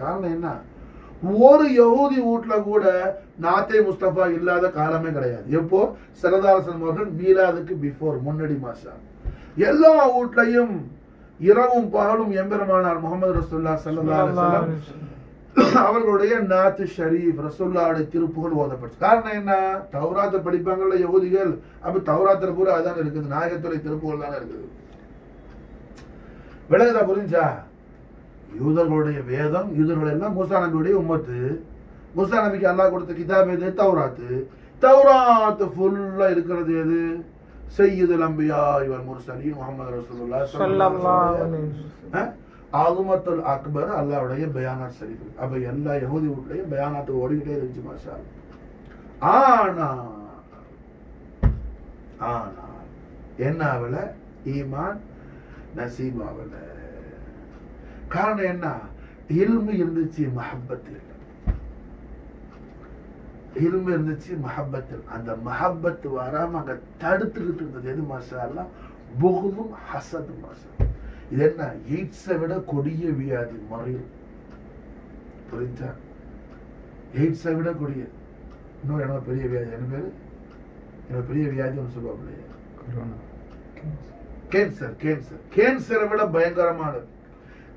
காரணம் என்ன? ஒரு யகுதி வீட்டில் கூட நாத்தே முஸ்தபா இல்லாத காலமே கிடையாது. எப்போ? சரதாரசன் அவர்கள் மீலாதுக்கு பிஃபோர் முன்னாடி மாஷா. எல்லா வீட்லையும் இரவும் பகலும் எம்பெருமானார் முகமது ரசூல்லா சல்லா அவர்களுடைய நாத்து ஷரீப் ரசூல்லாவுடைய திருப்புகள் ஓதப்பட்டு காரணம் என்ன? தௌராத்தை படிப்பாங்கல்ல யகூதிகள். அப்ப தௌராத்துல பூரா அதான் இருக்குது? நாயகத்துடைய திருப்புகள் தானே இருக்குது. விலகுதா புரிஞ்சா யூதர்களுடைய வேதம் யூதர்கள் எல்லாம் மூசா நபியுடைய உம்மத்து. மூசா நபிக்கு அல்லாஹ் கொடுத்த கிதாப் எது? தௌராத்து. தௌராத்து ஃபுல்லா இருக்கிறது எது? சையீதுல் அம்பியா இவர் முர்சலீன் முஹம்மது ரசூலுல்லாஹ் ஸல்லல்லாஹு அக்பர் அல்லாவுடைய பயானாத் சரிவு அப்ப எல்லா யகுதி வீட்லயும் பயானாத்து ஓடிக்கிட்டே இருந்துச்சு மாஷா ஆனா ஆனா என்ன ஆகல ஈமான் நசீப் ஆகல காரணம் என்ன? இல்மு இருந்துச்சு மஹப்பத் இல்லை இல்மு இருந்துச்சு மஹப்பத்தில். அந்த மஹப்பத் வராம அங்க தடுத்துக்கிட்டு இருந்தது எது மாஷா அல்லாஹ் புகுதும் ஹசது மாஷா இது என்ன எய்ட்ஸை விட கொடிய வியாதி மறையும் புரிஞ்சா எய்ட்ஸை விட கொடிய இன்னொரு என்ன பெரிய வியாதி என்ன பேர் என்னோட பெரிய வியாதி ஒன்று சொல்லுவாங்க கொரோனா கேன்சர் கேன்சர் கேன்சரை விட பயங்கரமானது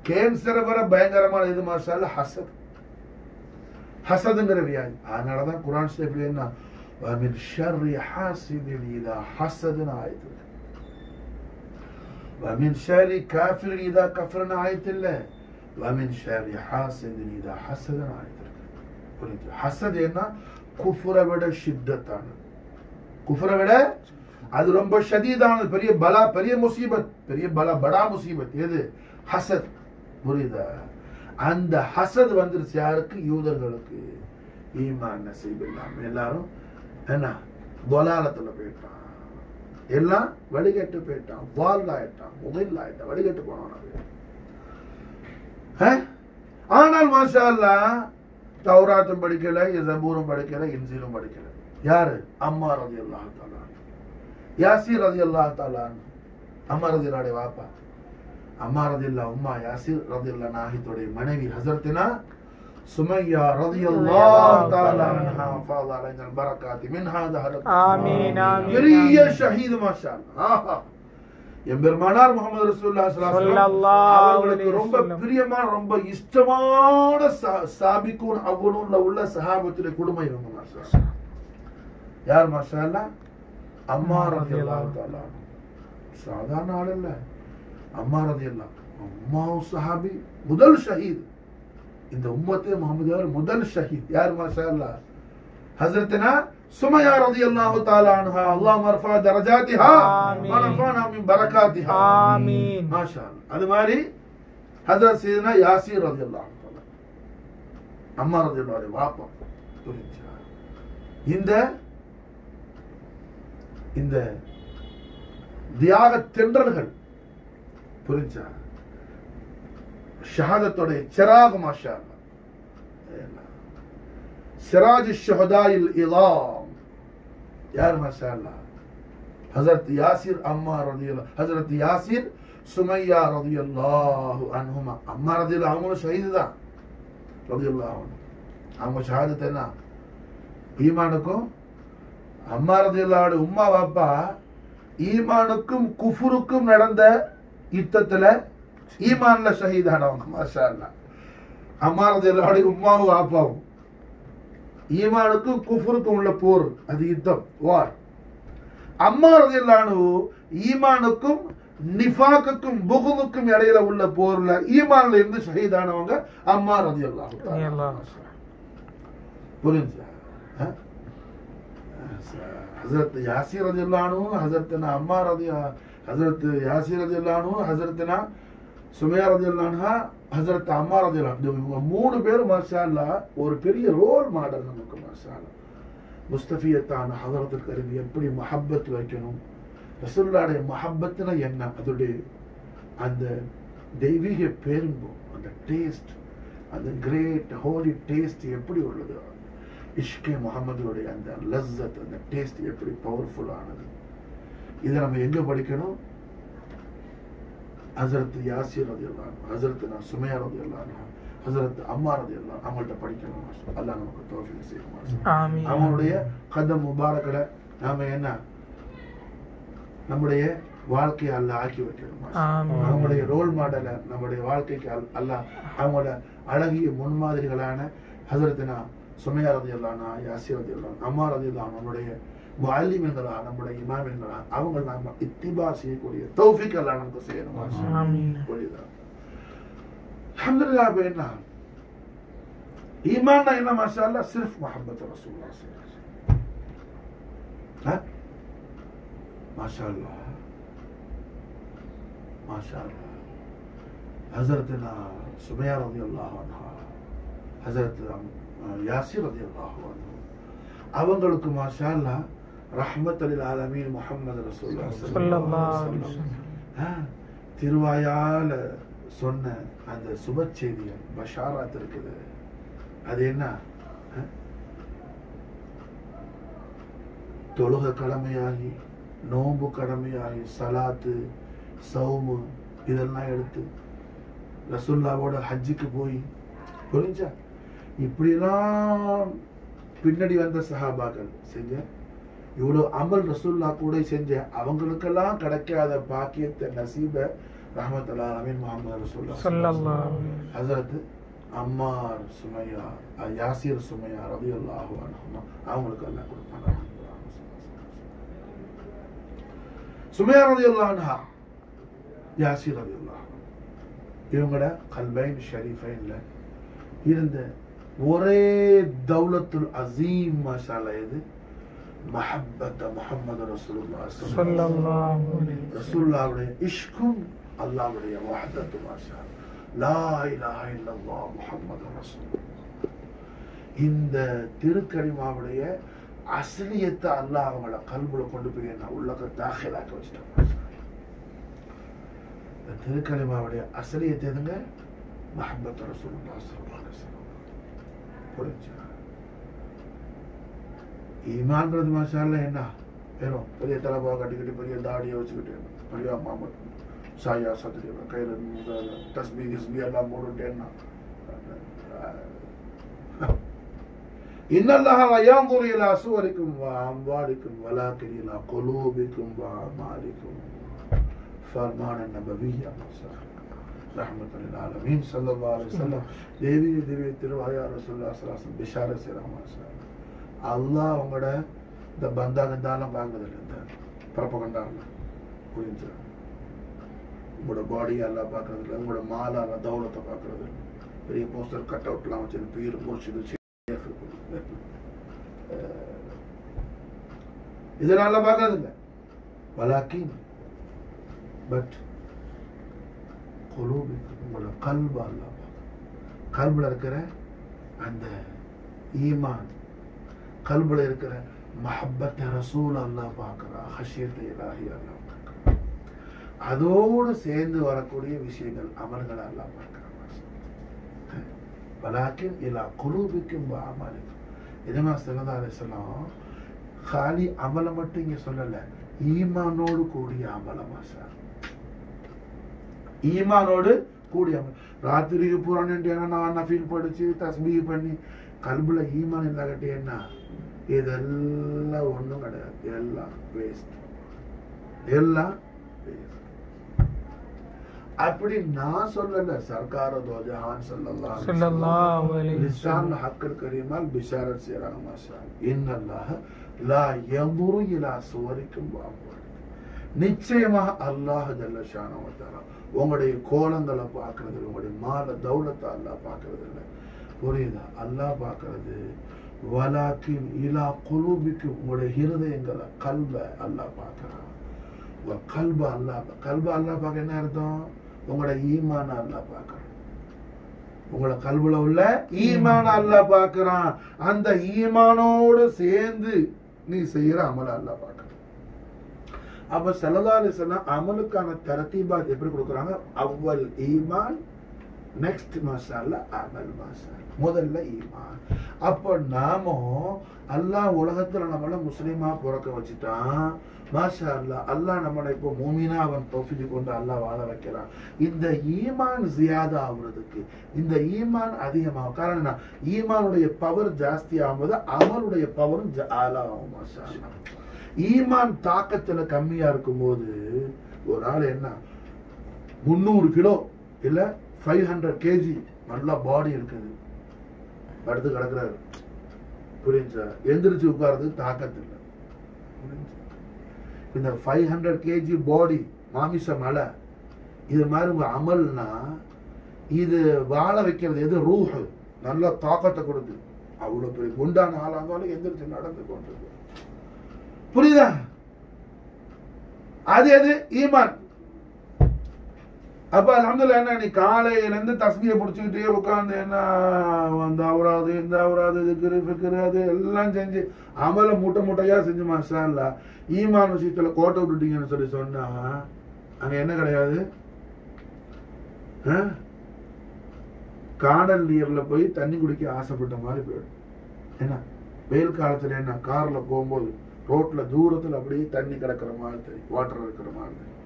கேன்சரை விட பயங்கரமானது எது மாசால ஹசத் ஹசதுங்கிற வியாதி அதனாலதான் குரான் சேஃப்ல என்ன ஹசதுன்னு ஆயிடுது ومن شر كافر إذا كفرنا آية الله ومن شر حاسد إذا حسد آية புரியுது ஹசத் என்ன குஃபுரை விட ஷித்தத்தானது குஃபுரை விட அது ரொம்ப ஷதீதானது பெரிய பலா பெரிய முசீபத் பெரிய பலா படா முசீபத் எது ஹசத் புரியுதா அந்த ஹசத் வந்துருச்சு யாருக்கு யூதர்களுக்கு ஈமான் நசீப் இல்லாம எல்லாரும் என்ன தொலாலத்துல போயிட்டான் எல்லாம் வழிகட்டு போயிட்டான் வால் ஆயிட்டான் முதல் ஆயிட்டான் வழிகட்டு போனான் ஆனால் மாஷா தௌராத்தும் படிக்கல ஜபூரும் படிக்கல இன்சீலும் படிக்கல. யாரு? அம்மா ரதி அல்லா தாலா யாசிர் ரதி அல்லா தாலா அம்மா ரதி அல்லாடைய வாப்பா. அம்மா ரதி அல்லா உம்மா யாசிர் ரதி அல்லா நாஹித்துடைய மனைவி ஹசரத்தினா சுமையா ரதி அல்லாஹ் தாலா அன்ஹா ஃபாத அலைனா البركات منها ظهرت ஆமீன் ஆமீன் பெரிய ஆமீன். ஷஹீது மாஷா அல்லாஹ். ஆஹா எம்பெருமானார் முகமது ரசூலுல்லாஹி ஸல்லல்லாஹு அலைஹி வஸல்லம் ஸல்லல்லாஹு அவர்களுக்கு அலைஹி ரொம்ப வஸல்லம். பிரியமான ரொம்ப இஷ்டமான சா- சாபிக்கூன் அவ்வளவுல உள்ள சஹாபத்துடைய குடும்பம் இவங்க மாஷா அல்லாஹ். யார் மாஷா அல்லாஹ்? அம்மா ரலியல்லாஹு தஆலா அன்ஹு. சாதாரண ஆள் இல்ல அம்மா ரலியல்லாஹு அம்மாவும் சஹாபி முதல் ஷஹீத் இந்த உம்மத்தே முகமது முதல் ஷஹீத். யார் மாஷா அல்லாஹ் ஹஜரத்னா சுமையா ரலியல்லாஹு தஆலா அன்ஹா. அல்லாஹ் மர்ஃபா தரஜாத்திஹா. ஆமீன். வனஃபானா மின் பரகாத்திஹா ஆமீன். மாஷா அல்லாஹ். அது மாதிரி ஹஜரத் சீதனா யாசீர் ரலியல்லாஹு தஆலா அம்மா ரலியல்லாஹு வாப்பா. புரிஞ்சா இந்த இந்த தியாக தென்றல்கள். புரிஞ்சா ஷஹாதத்தோட சிராக மாஷா அல்லாஹ். சிராஜ் ஷஹதாயில் இலாம் யார் மாஷா அல்லாஹ் ஹசரத் யாசிர் அம்மா ரதியல்லா ஹசரத் யாசிர் சுமையா ரதியல்லாஹு அன்ஹுமா அம்மா ரதியல்லா அவங்களும் ஷஹீது தான் ரதியல்லாஹு அவங்க ஷஹாதத் என்ன ஈமானுக்கும் அம்மா ரதியல்லாவோட உம்மா பாப்பா ஈமானுக்கும் குஃபுருக்கும் நடந்த யுத்தத்துல ஈமான்ல ஷஹீதானவங்க மாஷா அல்லாஹ் அம்மா ரதியல்லாவோட உம்மாவும் பாப்பாவும் ஈமானுக்கும் குஃபுருக்கும் உள்ள போர் அது யுத்தம் வார் அம்மா ரதியல்லானு ஈமானுக்கும் நிஃபாக்குக்கும் புகுதுக்கும் இடையில உள்ள போர்ல ஈமான்ல இருந்து ஷஹீதானவங்க அம்மா ரதியல்லாஹு. புரிஞ்சா? ஹசரத் யாசிர் ரதியல்லானு ஹசரத்னா அம்மா ரதி ஹசரத் யாசிர் ரதியல்லானு ஹசரத்னா சுமையா ரதியல்லான்ஹா ஹசரத் அம்மா ரதியல்லான் இவங்க மூணு பேரும் மாஷா ஒரு பெரிய ரோல் மாடல் நமக்கு மாஷா முஸ்தபியத்தான ஹதரத்துக்கு அறிவு எப்படி மஹப்பத் வைக்கணும்? ரசுல்லாடைய மஹப்பத்துனா என்ன? அதோடைய அந்த தெய்வீக பேரும்பு அந்த டேஸ்ட் அந்த கிரேட் ஹோலி டேஸ்ட் எப்படி உள்ளது இஷ்கே முகமதுடைய அந்த லஸ்ஸத் அந்த டேஸ்ட் எப்படி பவர்ஃபுல்லானது இதை நம்ம எங்கே படிக்கணும்? ஹசரத் யாசிர் ரதி அல்லான் ஹசரத் நான் சுமையா ரதி அல்லான் ஹசரத் அம்மா ரதி அல்லான் அவங்கள்ட்ட படிக்கணும். அல்லாஹ் நமக்கு தோஃபிக். ஆமீன் அவங்களுடைய கதம் முபாரக்கடை நாம என்ன நம்முடைய வாழ்க்கையை அல்ல ஆக்கி வைக்கணும். அவங்களுடைய ரோல் மாடலை நம்முடைய வாழ்க்கைக்கு அல்- அல்லாஹ் அவங்களோட அழகிய முன்மாதிரிகளான ஹசரத்தினா சுமையா ரதி அல்லானா யாசிர் ரதி அல்லான் அம்மா ரதி அல்லான் வாலிம் என்கிறா நம்முடைய இமாம் அவங்க நாம இத்திபா செய்யக்கூடிய தௌஃபிக் எல்லாம் நமக்கு செய்யணும். புரியுதா? அஹமதுல்லா ஈமான் என்ன? மாஷா சிர்ஃப் முஹம்மத் ரசூல்லா சல்லா மாஷா அவங்களுக்கு மாஷா ரஹ்மத் அலில் ஆலமீன். ஆ, திருவாயால சொன்ன அந்த சுப செய்திகள் பஷாராத் இருக்குது அது என்ன? தொழுக கடமையாகி நோன்பு கடமையாகி சலாத்து சௌமு இதெல்லாம் எடுத்து ரசுல்லாவோட ஹஜ்ஜுக்கு போய் புரிஞ்சா இப்படியெல்லாம் பின்னாடி வந்த சஹாபாக்கள் செஞ்ச இவ்வளோ அமல் ரசூல்லா கூட செஞ்ச அவங்களுக்கெல்லாம் கிடைக்காத பாக்கியத்தை நசீப ரஹமத்துல்லா அமீன் முகமது ரசூல்லா. ஹசரத் அம்மார் சுமையா யாசிர் சுமையா ரவி அல்லாஹு அவங்களுக்கு எல்லாம் கொடுப்பாங்க. சுமையா ரதி அல்லாஹா யாசிர் ரதி அல்லாஹ் இவங்களோட கல்பைன் ஷரீஃபைன்ல இருந்த ஒரே தௌலத்துல் அசீம் மசாலா எது? மஹப்பத்த அலைஹி வஸல்லம். ரசூலுல்லாஹ்வுடைய இஷ்கும் அல்லாஹ்வுடைய வஹதத்து மாஷா லா இலாஹ இல்லல்லாஹ் முஹம்மது ரசூலுல்லாஹ் இந்த திருக்கரிமாவுடைய அசலியத்தை அல்லாஹ் அவங்கள கல்புல கொண்டு போய் என்ன உள்ளக்க தாக்கலாக்க வச்சுட்டான் இந்த திருக்கலிமாவுடைய அசலியத்தை எதுங்க? அலைஹி வஸல்லம். புரிஞ்சா ஈமான்றது மசாலா என்ன? வெறும் பெரிய தலைப்பாக கட்டிக்கிட்டு பெரிய தாடியை வச்சுக்கிட்டு பெரிய அம்மா மட்டும். சாயா சத்திரியா கையில் தஸ்பி கிஸ்பி எல்லாம் போட்டுட்டேன்னா இன்னல்லாஹ் யன்துரு இலா சுவரிக்கும் வ அம்வாலிக்கும் வலாக்கின் இலா குலூபிக்கும் வ அமாலிக்கும் ஃபர்மான நபவியா ரஹமத்துல் ஆலமீன் ஸல்லல்லாஹு அலைஹி வஸல்லம். தேவி திவ்ய திருவாயா ரசூலுல்லாஹி ஸல்லல்லாஹு அலைஹி வஸல்லம் பிஷாரத் சலாமா அல்லாஹ் அவங்களோட இந்த பந்தா கந்தாலாம் பார்க்கறது இல்லை. இந்த பிரபகண்டாரில் புரிஞ்சு உங்களோட பாடி எல்லாம் பார்க்கறது இல்லை. உங்களோட மாலால தௌலத்தை பார்க்கறது இல்லை. பெரிய போஸ்டர் கட் அவுட்லாம் வச்சு பேர் முடிச்சு இதனால பார்க்கறது இல்லை. பட் குலூபிக்கு உங்களோட கல்ப அல்லா கல்பில் இருக்கிற அந்த ஈமான் கல்பில் இருக்கிற மஹப்பத்தை ரசூல் அல்லா பார்க்குறா ஹஷியத்தை இலாஹி அல்லா பார்க்குறா. அதோடு சேர்ந்து வரக்கூடிய விஷயங்கள் அமல்களை அல்லா பார்க்குறான் வலாக்கின் இலா குலூபிக்கும் அமலுக்கும். இதமா சிலதா காலி அமலை மட்டும் இங்க சொல்லலை ஈமானோடு கூடிய அமலமா சார். ஈமானோடு கூடிய அமல். ராத்திரிக்கு புறான்னு நான் நஃபீல் படிச்சு தஸ்மீ பண்ணி கல்புல ஈமான் இல்லாகட்டி என்ன? இதெல்லாம் ஒண்ணும் கிடையாது. எல்லாம் வேஸ்ட் எல்லாம். அப்படி நான் சொல்லல. சர்க்கார தோ ஜஹான் ஸல்லல்லாஹு அலைஹி. லிசான் ஹக்கல் கரீமால் பிஷாரத் செய்றாங்க மாஷா இன்னல்லாஹ லா யன்துரு இலா சுவரிக்கும் வாம்வாலிக்கும் நிச்சயமாக அல்லாஹ் ஜல்ல ஷானஹு வ தஆலா உங்களுடைய கோலங்களை பார்க்கறது உங்களுடைய மால தௌலத்தை அல்லாஹ் பார்க்கறது இல்லை புரியுதா? அல்லாஹ் பார்க்கறது வலாக்கின் இலா குலூபிக்கும் உங்களுடைய ஹிருதயங்களை கல்வ அல்லாஹ் பார்க்குறான். உங்கள் கல்வை அல்லாஹ் கல்வை அல்லாஹ் பார்க்க என்ன அர்த்தம்? உங்களோட ஈமான அல்லாஹ் பார்க்குறான். உங்களை கல்வில உள்ள ஈமான அல்லாஹ் பார்க்குறான். அந்த ஈமானோடு சேர்ந்து நீ செய்யற அமல அல்லாஹ் பார்க்குறான். அப்ப ஸல்லல்லாஹு அமலுக்கான தரத்தீபாத் எப்படி கொடுக்குறாங்க? அவ்வல் ஈமான் நெக்ஸ்ட் மசாலா அமல் மசாலா முதல்ல ஈமான் அப்போ நாமும் அல்லாஹ் உலகத்துல நம்மள முஸ்லீமா பிறக்க வச்சுட்டான் மாஷா அல்லா அல்லாஹ் நம்மளை இப்போ மூமினா அவன் தோஃபிக்கு கொண்டு அல்லாஹ் வாழ வைக்கிறான் இந்த ஈமான் ஜியாதா ஆகுறதுக்கு இந்த ஈமான் அதிகமாகும் காரணம் என்ன ஈமானுடைய பவர் ஜாஸ்தி ஆகும்போது அமலுடைய பவரும் ஆலா ஆகும் மாஷா ஈமான் தாக்கத்துல கம்மியா இருக்கும்போது ஒரு ஆள் என்ன முந்நூறு கிலோ இல்லை ஃபைவ் ஹண்ட்ரட் கேஜி நல்லா பாடி இருக்குது. படுத்து கிடக்குறாரு. புரியுச்சா எந்திரிச்சு உட்கார்றதுக்கு தாக்கத்து இல்லை இந்த ஃபைவ் ஹண்ட்ரட் கேஜி பாடி மாமிச மலை இது மாதிரி உங்கள் அமல்னா இது வாழ வைக்கிறது எது? ரூஹ். நல்ல தாக்கத்தை கொடுத்து அவ்வளோ பெரிய குண்டான ஆளாக இருந்தாலும் எந்திரிச்சு நடந்து கொண்டு புரியுதா? அது எது? ஈமான். அப்ப அல்ஹம்துலில்லாஹ் என்ன நீ காலையிலேருந்து தஸ்மியை பிடிச்சிக்கிட்டே உட்காந்து என்ன அந்த அவராது இந்த அவராது இதுக்கு ஃபிக்ரு அது எல்லாம் செஞ்சு அமல மூட்டை மூட்டையாக செஞ்சு மாஷா இல்லை ஈமான் விஷயத்தில் கோட்டை விட்டுட்டீங்கன்னு சொல்லி சொன்னா அங்கே என்ன கிடையாது? ஆ? காடல் நீரில் போய் தண்ணி குடிக்க ஆசைப்பட்ட மாதிரி போயிடும். என்ன? வெயில் காலத்தில் என்ன காரில் போகும்போது ரோட்டில் தூரத்தில் அப்படியே தண்ணி கிடக்கிற மாதிரி தெரியும் வாட்டர் இருக்கிற மாதிரி தெரியும்.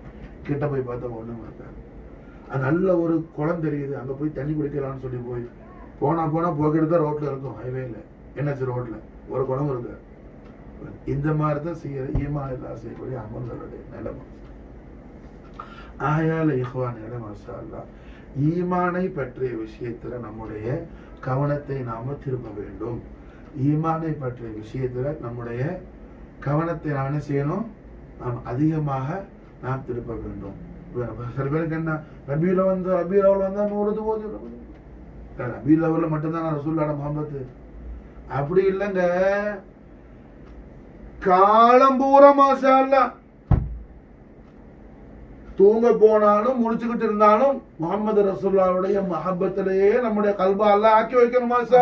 கிட்ட போய் பார்த்தா ஒன்றும் இருக்காது. நல்ல ஒரு குளம் தெரியுது. அங்க போய் தண்ணி குடிக்கலாம்னு சொல்லி போய் போனா போனா போக்கிட்டு தான் ரோட்ல இருக்கும். ஹைவேல என்ஹெச் ரோட்ல. ஒரு குளம் இருக்கு. இந்த மாதிரி தான் செய்யற ஈமான் செய்யக்கூடிய அமல்களுடைய நிலைமை. ஆயால இஹ்வான் மாஷா ஈமானை பற்றிய விஷயத்துல நம்முடைய கவனத்தை நாம திருப்ப வேண்டும். ஈமானை பற்றிய விஷயத்துல நம்முடைய கவனத்தை நாம் என்ன செய்யணும்? நாம் அதிகமாக நாம் திருப்ப வேண்டும். சில பேருக்கு என்ன ரபியில வந்து ரபி லெவல் வந்தால் நூறு ஓதி ரபி லெவல்ல மட்டும்தான் நான் ரசூல்லாட முகம்பத்து அப்படி இல்லைங்க. காலம் பூரா மாஷா தூங்க போனாலும் முடிச்சுக்கிட்டு இருந்தாலும் முகமது ரசூல்லாவுடைய மஹபத்திலேயே நம்முடைய கல்பா எல்லாம் ஆக்கி வைக்கணும் மாஷா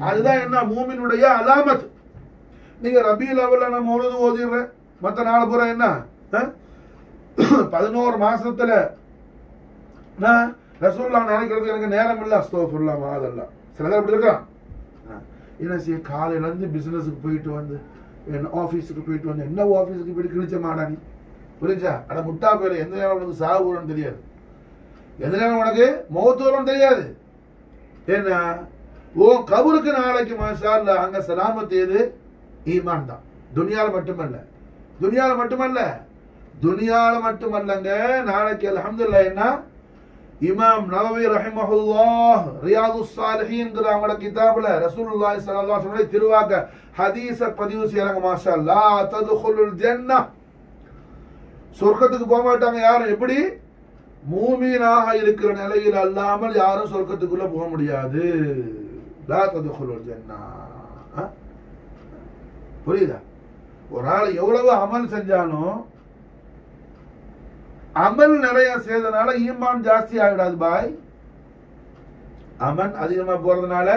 அதுதான் என்ன? மூமினுடைய அலாமத். நீங்க ரபி லெவல்ல நம்ம உழுது ஓதிடுறேன். மத்த நாள் பூரா என்ன? ஆ? பதினோரு மாசத்துல நான் ரசூல்லா நினைக்கிறது எனக்கு நேரம் இல்லை அஸ்தோஃபுல்லா மாதல்லா சில பேர் அப்படி இருக்கான் என்ன செய்ய காலையிலேருந்து இருந்து போயிட்டு வந்து என்ன ஆஃபீஸுக்கு போயிட்டு வந்து என்ன ஆஃபீஸுக்கு போயிட்டு கிழிச்ச மாடானி புரிஞ்சா? அட முட்டா பேர் எந்த நேரம் உனக்கு சாவு தெரியாது. எந்த நேரம் உனக்கு மௌத்து தெரியாது. ஏன்னா ஓ கபருக்கு நாளைக்கு மாஷா அல்லாஹ் அங்க சலாமத்து எது ஈமான் தான். துனியால மட்டுமல்ல. துனியால மட்டுமல்ல. துனியால மட்டுமல்லங்க நாளைக்கு அல்ஹம்துலில்லாஹ் என்ன? இமாம் நவவி ரஹிமஹுல்லாஹ் ரியாது சாலிஹீன்ங்கிற அவங்களோட கிதாபுல ரசூலுல்லாஹி ஸல்லல்லாஹு அலைஹி வஸல்லம் திருவாக்க ஹதீஸ பதிவு செய்யறாங்க மாஷா லா ததுகுலுல் ஜன்னah சொர்க்கத்துக்கு போக மாட்டாங்க யாரும். எப்படி? மூமீனாக இருக்கிற நிலையில் அல்லாமல் யாரும் சொர்க்கத்துக்குள்ள போக முடியாது. லா ததுகுலுல் ஜன்னah புரியுதா? ஒரு ஆள் எவ்வளவு அமல் செஞ்சாலும் அமல் நிறைய செய்யறதுனால ஈமான் ஜாஸ்தி ஆகிடாது பாய். அமன் அதிகமா போறதுனால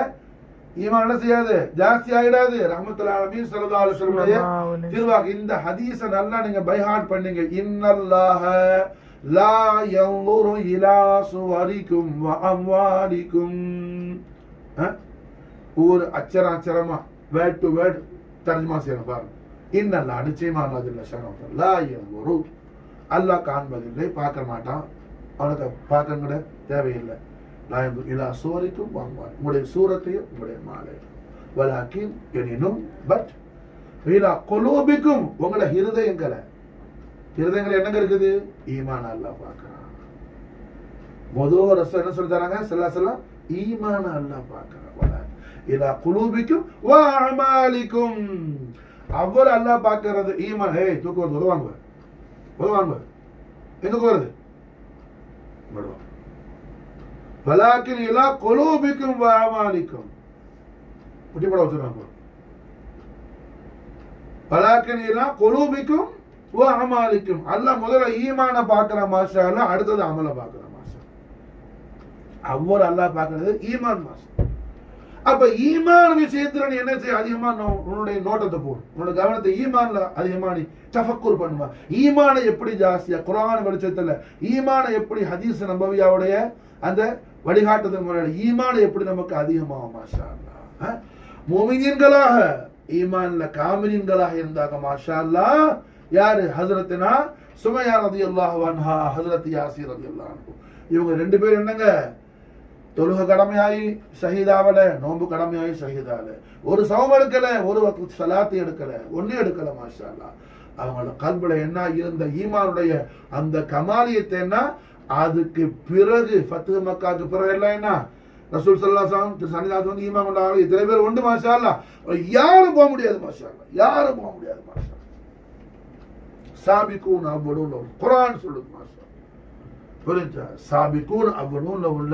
ஈமான் என்ன செய்யாது? ஜாஸ்தி ஆகிடாது ரஹமத்துல் ஆலமீன் ஸல்லல்லாஹு அலைஹி வஸல்லம் திருவாக்கு. இந்த ஹதீஸ நல்லா நீங்க பை ஹார்ட் பண்ணீங்க. இன்னல்லாஹ லா யன்ظுரு இலா சுவரிக்கும் வ அம்வாலிக்கும் அஹ்? ஒவ்வொரு அச்சரம் அச்சரமா வேர்ட் டு வேர்ட் தர்ஜமா செய்யணும் பாருங்க. இன்னல்லா நிச்சயமா அல்லாஹ் ஜல்ல லா யன்ظுரு. அல்லாஹ் காண்பதில்லை பார்க்க மாட்டான். அவனுக்கு பார்க்க கூட தேவையில்லை. நான் இல்லா சூரிக்கும் வாங்குவான். உங்களுடைய சூரத்தையும் உங்களுடைய மாலை வலாக்கின் எனினும் பட் இலா கொலோபிக்கும் உங்களை ஹிருதயங்களை ஹிருதயங்கள் என்னங்க இருக்குது? ஈமான் அல்லாஹ் பார்க்கறான். முதல் ரசம் என்ன சொல்லி தராங்க? செல்லா செல்லா ஈமான அல்லாஹ் பார்க்கறான். இலா குலூபிக்கும் வாமாலிக்கும் அவ்வளவு அல்லாஹ் பார்க்கறது ஈமான். ஏய் தூக்கு உதவாங்க. பகவான் எங்க வருது? வருவோம் வலாக்கின் இலா கொலூபிக்கும் வாமானிக்கும் குட்டிப்பட வச்சுருவாங்க வலாக்கின் இலா கொலூபிக்கும் அமாளிக்கும் அமாலிக்கும். முதல்ல ஈமான பார்க்கிற மாஷா அடுத்தது அமல பார்க்கிற மாஷா அவ்வளோ அல்லாஹ் பார்க்கறது ஈமான் மாஷா அப்ப ஈமான் விஷயத்துல நீ என்ன செய்ய அதிகமா உன்னுடைய நோட்டத்தை போடும் உன்னோட கவனத்தை ஈமான்ல அதிகமா நீ தஃபக்குர் பண்ணுவேன் ஈமானை எப்படி ஜாஸ்தியா? குரான் வெளிச்சத்துல ஈமானை எப்படி ஹதீஸ் நம்பவியாவுடைய அந்த வழிகாட்டுதல் முறையில் ஈமானை எப்படி நமக்கு அதிகமாகும் மாஷா அல்லாஹ் மோமினியன்களாக ஈமான்ல காமினியன்களாக இருந்தாங்க மாஷா அல்லாஹ் யாரு? ஹசரத்தினா சுமையா ரதி அல்லாஹ் அன்ஹா ஹசரத் யாசி ரதி அல்லாஹ் இவங்க ரெண்டு பேரும் என்னங்க? தொழுக கடமையாயி ஷஹீதாவல நோன்பு கடமையாயி ஷஹீதால ஒரு சவம் எடுக்கல ஒரு சலாத்து எடுக்கல ஒன்னும் எடுக்கல மாஷா அல்லா அவங்களோட கல்வில என்ன இருந்த ஈமானுடைய அந்த கமாலியத்தை என்ன? அதுக்கு பிறகு ஃபத்து மக்காவுக்கு பிறகு எல்லாம் என்ன? ரசூல் சல்லாசம் திரு சன்னிதாத்து வந்து ஈமா கொண்டாங்க இத்தனை பேர் உண்டு மாஷா இல்ல யாரும் போக முடியாது மாஷா இல்ல யாரும் போக முடியாது மாஷா சாபிக்கூன் அவ்வளவுல குரான் சொல்லுது மாஷா புரிஞ்சா சாபிக்கூன் அவ்வளவுல உள்ள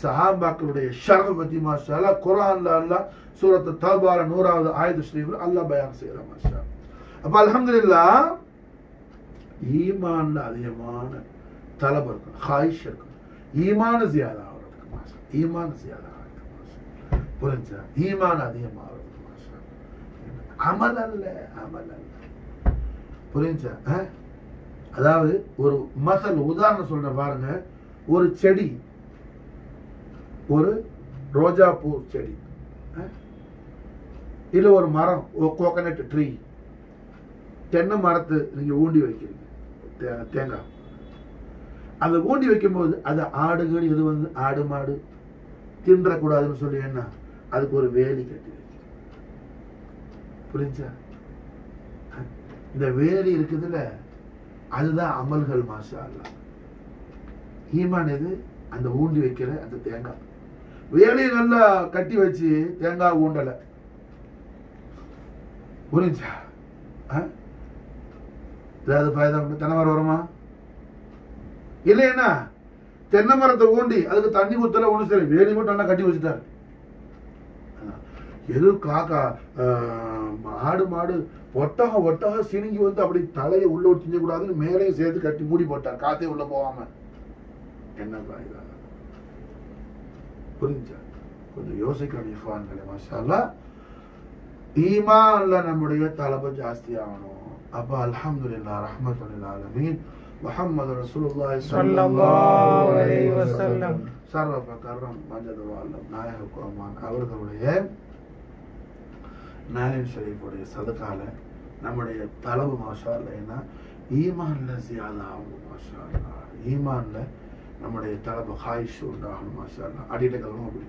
சஹாபாக்களுடைய ஷரஃப் பத்தி மாஷா அல்லாஹ் குரான்ல அல்லாஹ் சூரத்து தௌபால நூறாவது ஆயுத ஸ்ரீவில் அல்லா பயான் செய்யற மாஷா அப்ப அலமதுல்லா ஈமான்ல அதிகமான தலபு இருக்கும் ஹாயிஷ் இருக்கும். ஈமான ஜியாதா ஆகிறதுக்கு மாசம் ஈமான ஜியாதா ஆகிறதுக்கு மாசம் புரிஞ்சா? ஈமான் அதிகமாகிறதுக்கு மாசம் அமல் அல்ல அமல் அல்ல. புரிஞ்சா? அதாவது ஒரு மசல் உதாரணம் சொல்ற பாருங்க. ஒரு செடி ஒரு ரோஜா பூ செடி இல்லை ஒரு மரம் கோகனட் ட்ரீ தென்னை மரத்து நீங்கள் ஊண்டி வைக்கிறீங்க. தே- தேங்காய் அதை ஊண்டி வைக்கும்போது அது ஆடுகள் இது வந்து ஆடு மாடு தின்றக்கூடாதுன்னு சொல்லி என்ன? அதுக்கு ஒரு வேலி கட்டி புரிஞ்சா? இந்த வேலி இருக்குதுல்ல அதுதான் அமல்கள் மாஷா அல்லாஹ் ஈமான் எது? அந்த ஊண்டி வைக்கிற அந்த தேங்காய் வேலையை நல்லா கட்டி வச்சு தேங்காய் ஊண்டலை. புரிஞ்சா? ஆ? ஏதாவது ஃபயதா உண்டு தென்னை மரம் வருமா? இல்லைன்னா தென்னை மரத்தை ஊண்டி அதுக்கு தண்ணி ஊத்தல ஒன்றும் சரி வேலி மட்டும் நல்லா கட்டி வச்சுட்டாரு. எதுவும் காக்கா மாடு ஆடு மாடு ஒட்டகம் ஒட்டகம் சினுங்கி வந்து அப்படி தலையை உள்ள விட்டு திங்கக்கூடாதுன்னு மேலேயும் சேர்த்து கட்டி மூடி போட்டார். காத்தே உள்ள போகாம. என்ன பாயுதா? புரிஞ்சா? கொஞ்சம் யோசிக்கணும் இஃபான்களே மாஷா ஈமான்ல நம்முடைய தலைப்பு ஜாஸ்தி ஆகணும். அப்ப அல்ஹம்துலில்லாஹ் ரஹ்மத்துல் ஆலமீன் முஹம்மது ரசூலுல்லாஹி ஸல்லல்லாஹு அலைஹி வஸல்லம். சர்வ கர்ரம் மஜது வால்லம் நாயக அவர்களுடைய நாயன் ஷரீஃபுடைய சதகால நம்முடைய தலவு மாஷா அல்ல ஏன்னா ஈமான்ல ஜியாதா ஆகணும் மாஷா. ஈமான்ல நம்முடைய தலபு ஹாயிஷ் உண்டாகணும் மாஷா அல்லா அடிட்ட கலவும் அப்படி.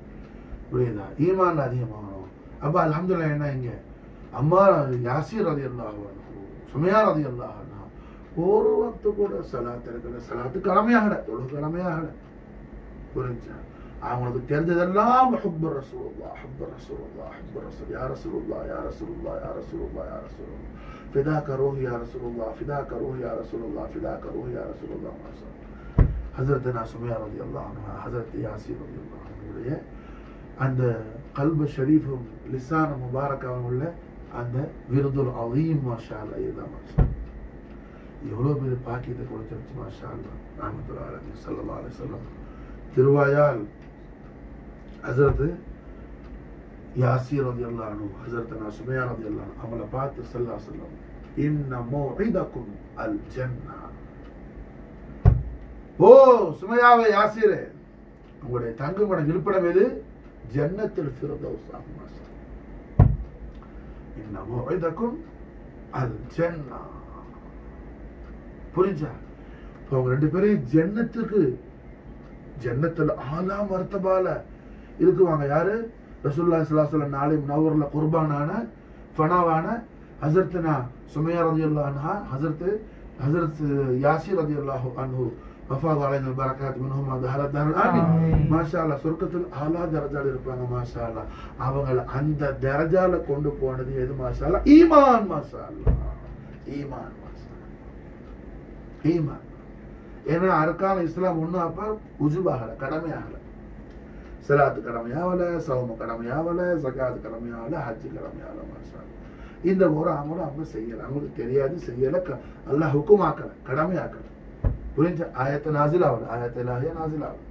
புரியுதா? ஈமான்ல அதிகமாகணும். அப்ப அல்ஹம்துலில்லாஹ் என்ன இங்க? அம்மா யாசீர் ரதி அல்லாஹ் சுமையா ரதி அல்லாஹ் ஒரு வக்து கூட சலாத்து இருக்கிற சலாத்து கடமையாகல தொழு கடமையாகல புரிஞ்சா? அவங்களுக்கு தெரிஞ்சதெல்லாம் ஹப்பர் ரசூலுல்லா ஹப்பர் ரசூலுல்லா ஹப்பர் ரசூல் யா ரசூலுல்லா யா ரசூலுல்லா யா ரசூலுல்லா யா ரசூலுல்லா ஃபிதா கரோஹ் யா ரசூலுல்லா ஃபிதா கரோஹ் யா ரசூலுல்லா ஃபிதா கரோஹ் யா ரசூலுல்லா மாஷா ஹஜரத் நான் சுமையா ரதி அல்லாஹ் ஹசரத் யாசி ரதி அல்லாஹ் அந்த கல்பு ஷரீஃபும் லிசான முபாரக்காவும் உள்ள அந்த விருதுல் அலீம் மாஷா இதுதான் மாஷா எவ்வளோ பெரிய பாக்கியத்தை கொடுத்துருச்சு மாஷா நாமத்துல ராமத்துல்லா அலமி சல்லா சொல்லம் திருவாயால் ஹசரத்து யாசீர் அது எல்லாம் ஹசரத் நான் சுமையார் அது அல்லானு அவங்கள பார்த்து சல்லா சொல்லம் இன்னமோ ஐதக்கும் அல் ஜன்னா ஓ சுமையாவை யாசீரே உங்களுடைய தங்குமிடம் இருப்பிடம் எது? ஜன்னத்தில் ஃபிரதௌஸ். ஆகும் மாஷா இன்ன ஐதக்கும் அல் ஜென்னா புரிஞ்சா? இப்போ அவங்க ரெண்டு பேரையும் ஜென்னத்துக்கு ஜன்னத்துல ஆலா மர்த்தபால இருக்குவாங்க யாரு? ரசூல்லா சலாசல நாளை நவரில் குர்பானான ஃபனாவான ஹசரத்னா சுமையா ரதி அன்ஹா ஹசரத் ஹசரத் யாசிர் ரதி அல்லாஹு வஃபாத் அலைஹில் பரக்காத் மின்ஹும் தஹர தஹர ஆமீன். மாஷா அல்லாஹ் சொர்க்கத்தில் ஆலா தரஜால இருப்பாங்க மாஷா அல்லாஹ் அவங்கள அந்த தரஜால கொண்டு போனது எது மாஷா அல்லாஹ் ஈமான் மாஷா அல்லாஹ் ஈமான் மாஷா. ஈமான் ஏன்னா அர்க்கான இஸ்லாம் ஒன்றும் அப்போ உஜுபாகல கடமையாகல சிலாத்து கடமையாகல சௌம கடமையாகல சகாத்து கடமையாகல ஹஜ்ஜு கடமையாகல மாஷா. இந்த ஒரு அமலும் அவங்க செய்யல அவங்களுக்கு தெரியாது செய்யல க- அல்லாஹ் ஹுக்குமாக்கல கடமையாக்கல புரிஞ்ச ஆயத்தை நாசில் ஆகல ஆயத்தை இல்லாஹிய நாசில் ஆகல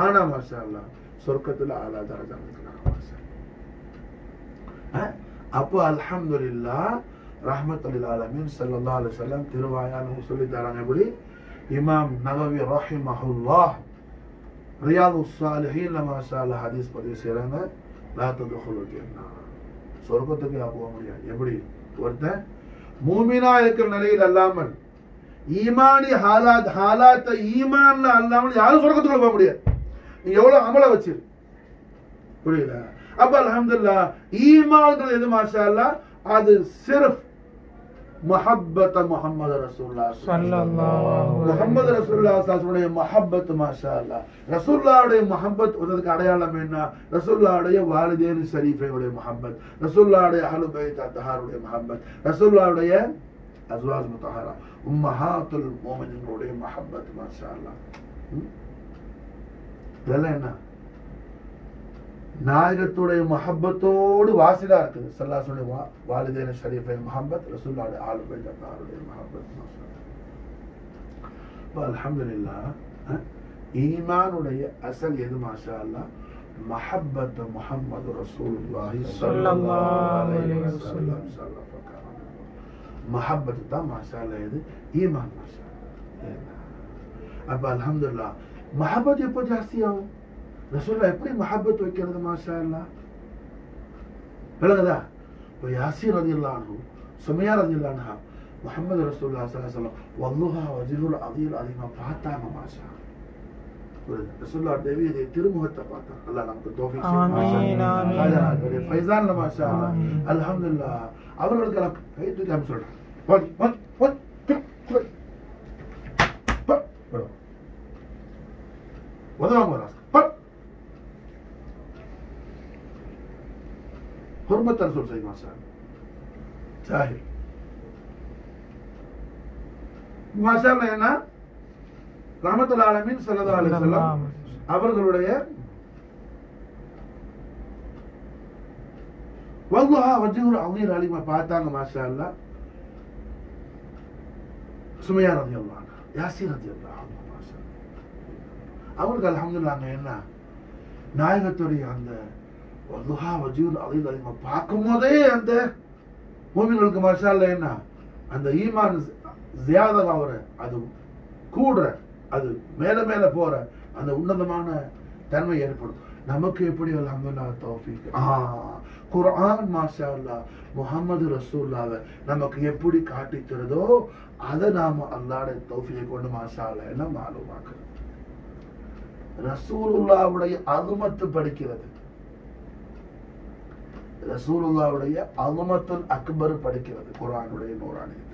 ஆனா மாஷா அல்லாஹ் சொர்க்கத்துல ஆலா தரஜா இருக்கிறாங்க மாஷா அல்லாஹ். அப்போ அல்ஹம்துலில்லாஹ் ரஹ்மத்துல் ஆலமீன் ஸல்லல்லாஹு அலைஹி வஸல்லம் திருவாயால் சொல்லி தராங்க எப்படி இமாம் நவவி ரஹிமஹுல்லாஹ் ரியாது சாலிஹீன்ல மாஷா அல்லாஹ் ஹதீஸ் பதிவு செய்றாங்க லா ததுகுலுல் ஜன்னா சொர்க்கத்துக்கு யா போக முடியாது எப்படி ஒருத்தன் மூமினா இருக்கிற நிலையில் அல்லாமல் ஈமானி ஹாலாத் ஹாலாத்த ஈமான்ல அல்லாமல் யாரும் சொர்க்கத்துக்குள்ள போக முடியாது. நீ எவ்வளவு அமல வச்சிரு புரியுதா அப்ப அல்ஹம்துலில்லாஹ் ஈமான்ன்றது எது மாஷா அல்லாஹ் அது சிர்ஃப் மஹப்பத்த ஸல்லல்லாஹு அலைஹி முஹம்மது ரசூலுல்லாஹ் சாஸ்வுடைய மஹப்பத் மாஷா அல்லாஹ் ரசூலுல்லாஹ்வுடைய மஹப்பத் அதற்கு அடையாளம் என்ன? ரசூலுல்லாஹ்வுடைய வாலிதேன் ஷரீஃபையுடைய மஹப்பத். ரசூலுல்லாஹ்வுடைய அஹ்லு பைத் அத்தஹாருடைய மஹப்பத். ரசூலுல்லாஹ்வுடைய அஸ்வாஜ் முத்தஹரா. உம்மஹாத்துல் முஃமினீன்களுடைய மஹப்பத் மாஷா அல்லாஹ் இதெல்லாம் என்ன? நாயகத்துடைய மஹப்பத்தோடு வாசிலா இருக்குது. சல்லாசுடைய வா வாலிதேன ஷரீஃபின் மஹப்பத் ரசூலுல்லாஹ்வுடைய ஆலு பைத் மஹப்பத் மாஷா அல்லாஹ் இப்போ அல்ஹம்துலில்லா ஈமானுடைய அசல் எது மாஷா அல்லா மஹப்பத் முஹம்மது ரசூலுல்லாஹி ஸல்லல்லாஹு அலைஹி வஸல்லம். மஹப்பத் தான் மாஷா அல்லாஹ் எது ஈமான் மாஷா அல்லாஹ். அப்ப அல்ஹம்துலில்லா மஹப்பத் எப்போ ஜாஸ்தி ஆகும் ரசூல்லா எப்படி மஹப்பத் வைக்கிறது மாஷா அல்லாஹ் விளங்குதா இப்போ யாசீர் ரதியல்லாஹு அன்ஹு சுமையா ரதியல்லாஹு அன்ஹா முஹம்மது ரசூலுல்லாஹி ஸல்லல்லாஹு அலைஹி வஸல்லம் வல்லுஹா வஜ்ஹுல் அதீல் அதிகமா பார்த்தாங்க மாஷா புரியுது ரசூலுல்லாஹ் தேவியை திருமுகத்தை பார்த்தாங்க அல்லாஹ் நமக்கு ஆமீன். ஃபைசான்ல மாஷா. அல்ஹம்துலில்லாஹ். அவர்களுக்கு எல்லாம் கை தூக்கி அனுப்பி சொல்றேன். உதவாங்க ஒரு பட். ஹுர்மத் ரசூல் சை மாஷா என்ன? ரஹமத்துல் ஆலமீன் ஸல்லல்லாஹு அலைஹி வஸல்லம் அவர்களுடைய வல்லுஹா வஜ்ஹுல் அதீர் அலிமா பார்த்தாங்க மாஷா அல்லாஹ் சுமையா ரலியல்லாஹு அன்ஹா யாசீர் அல்லாஹ். அவங்களுக்கு அல்ஹம்துலில்லாஹ் அங்க என்ன? நாயகத்துடைய அந்த வல்லுஹா வஜ்ஹுல் அதீர் அலிமா பார்க்கும் போதே அந்த மூமின்களுக்கு மாஷா அல்லாஹ் என்ன? அந்த ஈமான் ஜியாதா ஆகுற அது கூடுற அது மேல மேல போற அந்த உன்னதமான தன்மை ஏற்படும் நமக்கு எப்படி அலமதுல்லா தௌஃபீக்? ஆ குர்ஆன் மாஷா அல்லா முகமது ரசூல்லாவை நமக்கு எப்படி காட்டித்தரதோ அதை நாம அல்லாட தோஃபியை கொண்டு மாஷா அல்லாஹ் மாலுமாக்குறது? ரசூலுல்லாவுடைய அலுமத்து படிக்கிறது. ரசூலுல்லாவுடைய அலுமத்துல் அக்பர் படிக்கிறது குரானுடைய நூறானியத்தில்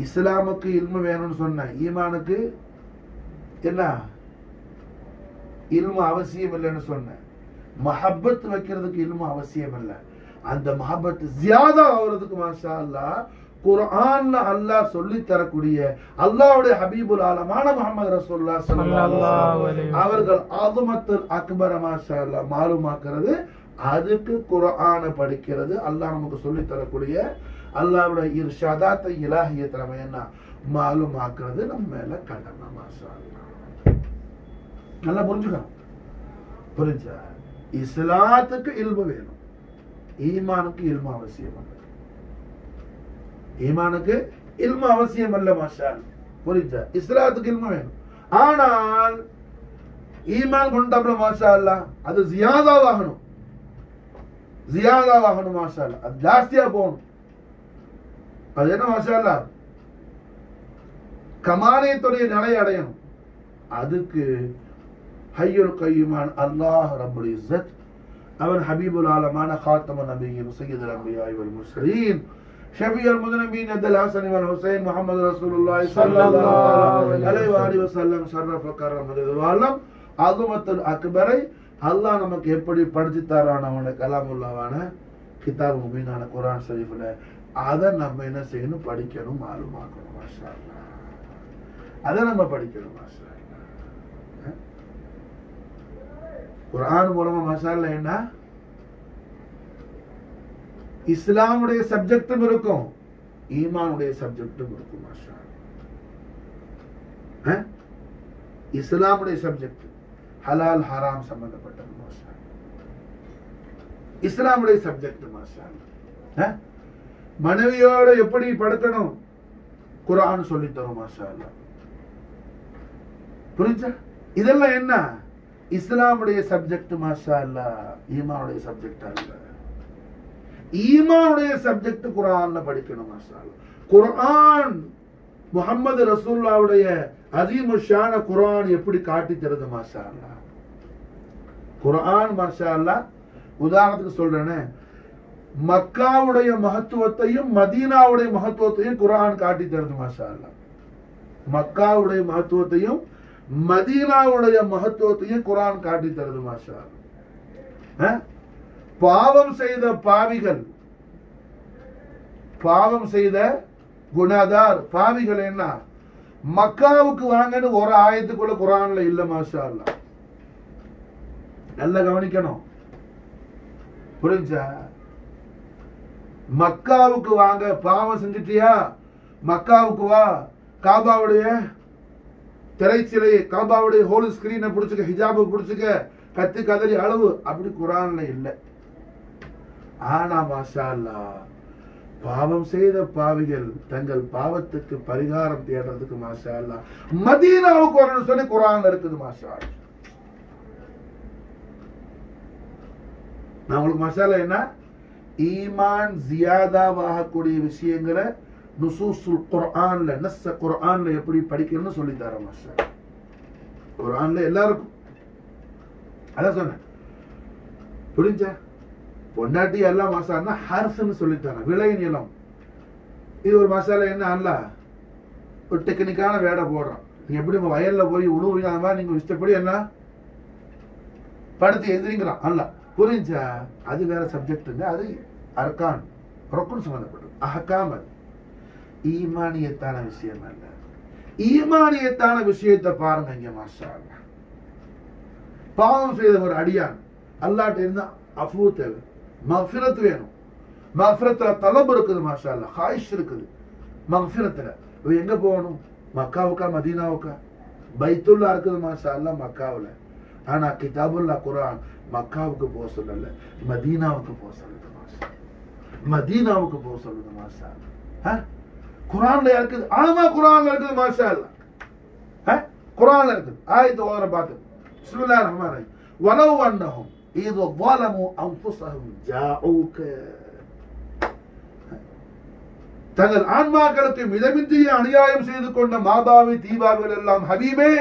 இஸ்லாமுக்கு இல்மு வேணும்னு சொன்னேன் ஈமானுக்கு என்ன? இல்மு அவசியம் இல்லைன்னு சொன்னேன் மஹப்பத் வைக்கிறதுக்கு இல்மு அவசியம் இல்லை. அந்த மஹப்பத் ஜியாதா ஆகுறதுக்கு மாஷா அல்லாஹ் குர்ஆன்ல அல்லாஹ் சொல்லி தரக்கூடிய அல்லாஹ்வுடைய ஹபீபுல் ஆலமான அலைஹி வஸல்லம் அவர்கள் ஆதுமத்துல் அக்பர மாஷா அல்லாஹ் மாலுமாக்குறது அதுக்கு குர்ஆனை படிக்கிறது அல்லாஹ் நமக்கு சொல்லி தரக்கூடிய அல்லாஹ்வுடைய இர்ஷாதாத்தை இலாகியத்தை நம்ம என்ன? மாலுமாக்குறது நம்ம மேல கடமை மாசா நல்லா புரிஞ்சுக்கணும் புரிஞ்சா? இஸ்லாத்துக்கு இல்பு வேணும். ஈமானுக்கு இல்மு அவசியம் அல்ல. ஈமானுக்கு இல்மு அவசியம் அல்ல மாஷா அல்லாஹ். புரிஞ்சா? இஸ்லாத்துக்கு இல்மு வேணும். ஆனால் ஈமான் கொண்டாப்புல மாஷா அல்ல அது ஜியாதாவாகணும். ஜியாதாவாகணும் மாஷா அல்ல அது ஜாஸ்தியா போகணும். அது என்ன மாஷா அல்லாஹ் கமானியத்துடைய நிலை அடையணும் அதுக்கு ஹய்யுல் கையுமான் அல்லாஹ் ரப்புல் இஸ்ஸத் அவன் ஹபீபுல் ஆலமான خاتم நபியின் سيد الانبياء والمرسلين شفيع المذنبين عبد الحسن والحسين محمد رسول الله صلى الله عليه وآله وسلم شرف كرم ரிதுவாலம் அதுமத்துல் அக்பரை அல்லாஹ் நமக்கு எப்படி படிச்சு தரான அவன கலாமுல்லாவான கிதாப் முபீனான குர்ஆன் ஷரீஃப்ல அதை நம்ம என்ன செய்யணும்? படிக்கணும் மாலுமாக்கணும் மாஷா அதை நம்ம படிக்கணும் குரான் அல்லாஹ். மூலமா மசாலா என்ன? இஸ்லாமுடைய சப்ஜெக்டும் இருக்கும். ஈமானுடைய சப்ஜெக்டும் இருக்கும் மாஷா இஸ்லாமுடைய சப்ஜெக்ட் ஹலால் ஹராம் சம்பந்தப்பட்டது மாஷா இஸ்லாமுடைய சப்ஜெக்ட் மாஷா மனைவியோட எப்படி படுக்கணும்? குரான் சொல்லி தரும் மாஷா அல்லாஹ். புரிஞ்சா? இதெல்லாம் என்ன? இஸ்லாமுடைய சப்ஜெக்ட் மாஷா அல்லா ஈமானுடைய சப்ஜெக்ட் அல்ல ஈமானுடைய சப்ஜெக்ட் குரான்ல படிக்கணும் மாஷா குரான் குர்ஆன் ரசூல்லாவுடைய ரசூலுல்லாவுடைய குரான் எப்படி காட்டி தருது மாஷா அல்லா குரான் மாஷா அல்லா உதாரணத்துக்கு சொல்றேனே. மக்காவுடைய மகத்துவத்தையும் மதீனாவுடைய மகத்துவத்தையும் குரான் காட்டி தருது மாஷா அல்லா மக்காவுடைய மகத்துவத்தையும் மதீனாவுடைய மகத்துவத்தையும் குரான் காட்டி தருது மாஷா பாவம் செய்த பாவிகள் பாவம் செய்த குணாதார் பாவிகள் என்ன? மக்காவுக்கு வாங்கன்னு ஒரு ஆயத்துக்குள்ள குரான்ல இல்ல மாஷா நல்லா கவனிக்கணும். புரிஞ்சா? மக்காவுக்கு வாங்க. பாவம் செஞ்சிட்டியா? மக்காவுக்கு வா. காபாவுடைய திரைச்சிலை காபாவுடைய ஹோல் ஸ்கிரீனை பிடிச்சிக்க ஹிஜாபை பிடிச்சிக்க கத்து கதறி அளவு. அப்படி குரான்ல இல்லை. ஆனா மாஷா அல்லாஹ் பாவம் செய்த பாவிகள் தங்கள் பாவத்துக்கு பரிகாரம் தேடுறதுக்கு மாஷா அல்லாஹ் மதீனாவுக்கு வரணும்னு சொல்லி குரான்ல இருக்குது மாஷா நான் உங்களுக்கு மசாலா என்ன? ஈமான் ஜியாதாவாகக்கூடிய விஷயங்களை நுசூசுல் குர்ஆன்ல நஸ்ஸ குர்ஆன்ல எப்படி படிக்கணும்னு சொல்லி தர மாஸ்டர். குர்ஆன்ல எல்லாருக்கும். அதான் சொன்னேன். புரிஞ்சா? பொண்டாட்டி எல்லாம் மாசான்னா ஹர்ஃப்னு சொல்லி தரேன் விளை நிலம். இது ஒரு மசாலா என்ன அல்ல? ஒரு டெக்னிக்கான வேடை போடுறோம் நீ எப்படி உங்க வயல்ல போய் உழுவு அந்த மாதிரி நீங்க இஷ்டப்படி என்ன? படுத்து எதிரிங்கிறான் அல்ல. புரிஞ்சா? அது வேற சப்ஜெக்ட்டுங்க அது அர்கான் ரொக்கன் சம்மந்தப்பட்டது அஹகாம் அது ஈமானியத்தான விஷயம் அல்ல. ஈமானியத்தான விஷயத்தை பாருங்க இங்க மாஷா பாவம் செய்த ஒரு அடியான் அல்லாட்ட இருந்தா அஃபு தேவை. மஃபிரத் வேணும். மஃபிரத்துல தலப் இருக்குது மாஷா அல்ல ஹாயிஷ் இருக்குது. மஃபிரத்துல. எங்க போகணும்? மக்காவுக்கா மதீனாவுக்கா? பைத்துல்லா இருக்குது மாஷா அல்ல மக்காவில். ஆனா கிதாபுல்லா குரான் மக்காவுக்கு போக சொல்லல மதீனாவுக்கு போக சொல்லுது மதீனாவுக்கு போக சொல்லுது மாஷா அல்லாஹ். ஆ? குர்ஆன்ல இருக்குது ஆமா குர்ஆன்ல இருக்குது மாஷா அல்லாஹ். ஆ? குர்ஆன்ல இருக்குது ஆயத்து ஓர பார்த்து பிஸ்மில்லாஹிர் ரஹ்மானிர் ரஹீம் வலவ் அன்னஹும் إذ ظلموا أنفسهم جاءوك தங்கள் ஆன்மாக்களுக்கு மிதமின்றிய அநியாயம் செய்து கொண்ட மாதாவி தீபாவிகள் எல்லாம் ஹபீபே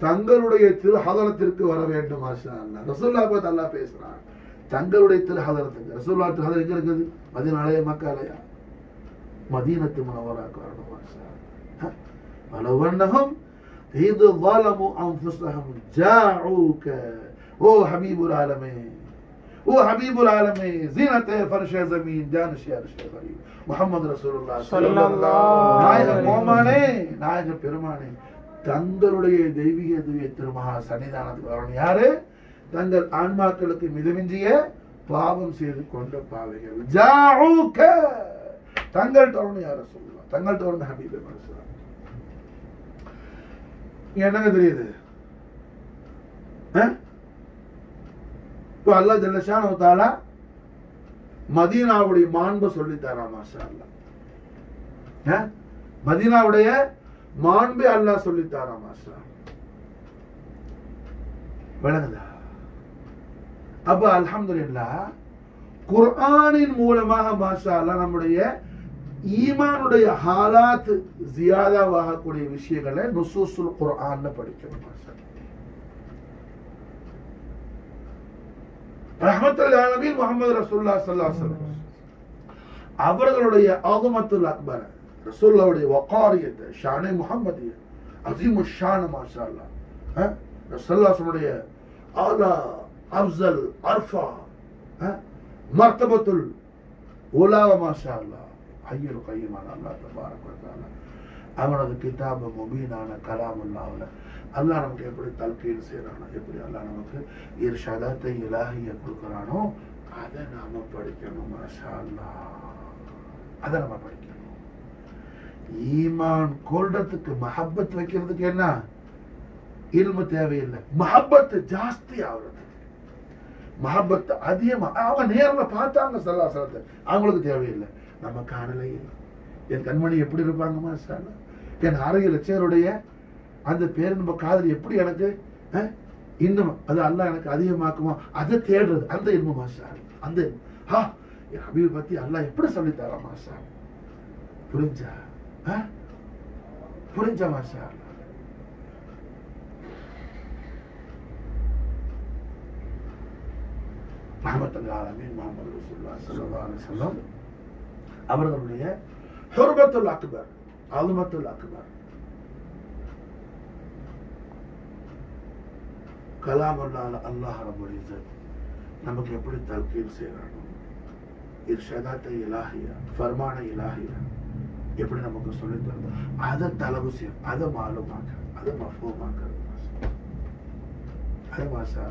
தங்களுடைய திருஹதரத்திற்கு வர வேண்டும் மாஷா அல்லாஹ் ரசூல்லா பார்த்து அல்லாஹ் பேசுறான் தங்களுடைய திருஹதரத்துக்கு ரசூல்லா திருஹதர் எங்கே இருக்குது? மதினாலயா மக்காலயா. மதீனத்து மனவரா காரணமாக இது வாலமு அம்புஸ்தகம் ஜாஊக்க ஓ ஹபீபுல் ஆலமே. ஓ ஹபீபுல் ஆலமே. ஜீனத்தே ஃபர்ஷே ஜமீன். ஜானுஷே அர்ஷே கரீம் முகமது ரசூலுல்லாஹ் நாயக பெருமானே நாயக பெருமானே. தங்களுடைய தெய்வீக திருமகா சன்னிதானத்துக்கு வரணும். யாரு? தங்கள் ஆன்மாக்களுக்கு மிதமிஞ்சிய பாவம் செய்து கொண்ட பாவைகள். ஜாஊக தங்கள் வரணும் யார சொல்லலாம் தங்கள் வரணும் ஹபீபே மனசுலாம் என்னங்க தெரியுது? இப்போ அல்லாஹ் ஜல்லஷானு தாலா மதீனாவுடைய மாண்பு சொல்லித்தாரா மாஷா அல்லாஹ் மதீனாவுடைய மாண்பு அல்லாஹ் சொல்லித்தாரா மாஷா விளங்குதா? அப்ப அல்ஹம்துலில்லாஹ் குர்ஆனின் மூலமாக மாஷா நம்முடைய ஈமானுடைய ஹாலாத் ஜியாதாவாகக்கூடிய விஷயங்களை நுசூசுல் குர்ஆன்ல படிக்கணும் மாஷா ரஹமத்துல் ஆலமீன் முஹம்மது ரசூலுல்லாஹ் ஸல்லல்லாஹு அவர்களுடைய ஆகுமத்துல் அக்பர் ரசூல்லாவுடைய வக்காரியத்தை ஷானே முஹம்மதிய அசீமு ஷான் மாஷா அல்லா ரசல்லாசனுடைய ஆலா அப்சல் அர்ஃபா அஹ், மர்த்தபத்துல் உலாவ மாஷா அல்லா ஐயரு கையுமான அல்லாஹ் தபாரக் வ அவனது கிதாப முபீனான கலாமுல்லாவில் அல்லாஹ் நமக்கு எப்படி தல்கீல் செய்கிறானோ எப்படி அல்லாஹ் நமக்கு இர்ஷாதத்தை இலாஹிய கொடுக்குறானோ அதை நாம படிக்கணும் மாஷா அல்லா அதை நம்ம படிக்கணும். ஈமான் கொள்றதுக்கு மஹப்பத் வைக்கிறதுக்கு என்ன? இல்மு தேவையில்லை. மஹப்பத்து ஜாஸ்தி ஆகுறது. மஹப்பத் அதிகமாக அவங்க நேரில் பார்த்தாங்க சல்லாசலத்தை அவங்களுக்கு தேவையில்லை. நம்ம காணலையே என் கண்மணி எப்படி இருப்பாங்க மாஷா என் அருகில் சேருடைய அந்த பேர் நம்ம காதல் எப்படி எனக்கு இன்னும் அது அல்லாஹ் எனக்கு அதிகமாக்குமா? அதை தேடுறது. அந்த இல்மு மாஷா அந்த ஹா என் ஹபீபை பற்றி அல்லா எப்படி சொல்லித்தாரா மாஷா புரிஞ்சா? அஹ்? புரிஞ்சா மாஷா அல்லாஹ். ரஹமத்தல் ஆலமீன் முகமது ரசூல்லா சல்லா அலி சொல்லம் அவர்களுடைய ஹுர்பத்துல் அக்பர் அல்மத்துல் அக்பர். கலாமல்லால அல்லாஹ் ரப்பல் நமக்கு எப்படி தல்கீல் செய்யறானோ இர்ஷாதாத்தை இலாகியா ஃபர்மான இலாகியா எப்படி நமக்கு சொல்லி தருது அதை தலவு செய்யும் அதை மாலுமாக்க அதை மஃபோமாக்கிறது அதை மாஷா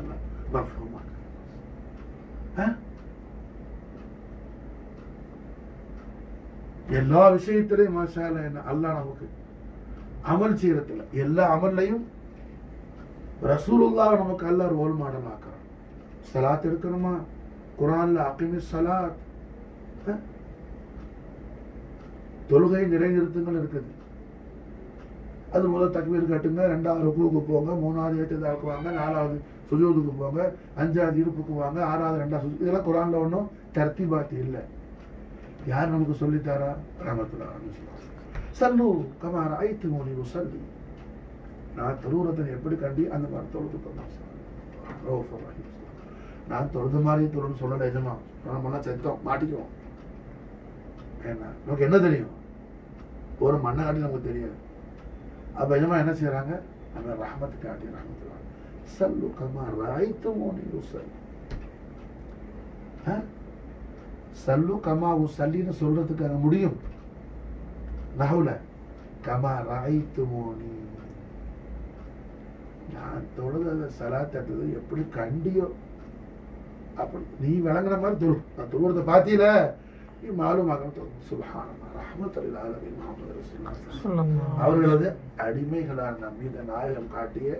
மஃபோமாக்க எல்லா விஷயத்திலையும் மாஷால என்ன அல்லாஹ் நமக்கு அமல் செய்யறதுல எல்லா அமல்லையும் ரசூலுல்லாஹ் நமக்கு அல்ல ரோல் மாடல் ஆக்குறான் சலாத் இருக்கணுமா குரான்ல அக்கிமி சலாத் தொழுகை நிறைநிறுத்துங்கள் இருக்குது. அது முதல் தக்பீர் கட்டுங்க ரெண்டாவது ருக்குவுக்கு போங்க மூணாவது ஏற்றதாக்குவாங்க நாலாவது சுஜூதுக்கு போங்க அஞ்சாவது இருப்புக்கு வாங்க ஆறாவது ரெண்டாவது சுஜூ இதெல்லாம் குரானில் ஒன்றும் தர்த்திபாத்தி இல்லை. யார் நமக்கு சொல்லித்தாரா ரமத்துல்லா சல்லு கமார ஐத்து மொழி சல்லி நான் தொழுகிறதை எப்படி கண்டி? அந்த மாதிரி தொழுது பண்ணான் நான் தொழுத மாதிரி தொழுன்னு சொல்லலை எஜமா. நம்மளாம் செத்தோம் மாட்டிக்குவோம். என்ன நமக்கு என்ன தெரியும்? ஒரு மண்ணை காட்டி நமக்கு தெரியாது. அப்போ எஜமா என்ன செய்கிறாங்க அந்த ரஹமத்து காட்டி ராமத்துல கமா ராய்த்து மோனி யுசல் சல்லு கமா உசல்லின்னு சொல்றதுக்கு அங்க முடியும் நஹுல கமா ராய்த்து மோனி நான் தொழுத சலாத்தது எப்படி கண்டியோ அப்படி நீ விளங்குற மாதிரி தொழு நான் தொழுறத பாத்தீல நீ மாலுமாக தொழு சுபஹானல்லாஹ் ரஹ்மத்துல் ஆலமீன் அவர்களது நம் மீது நாயகம் காட்டிய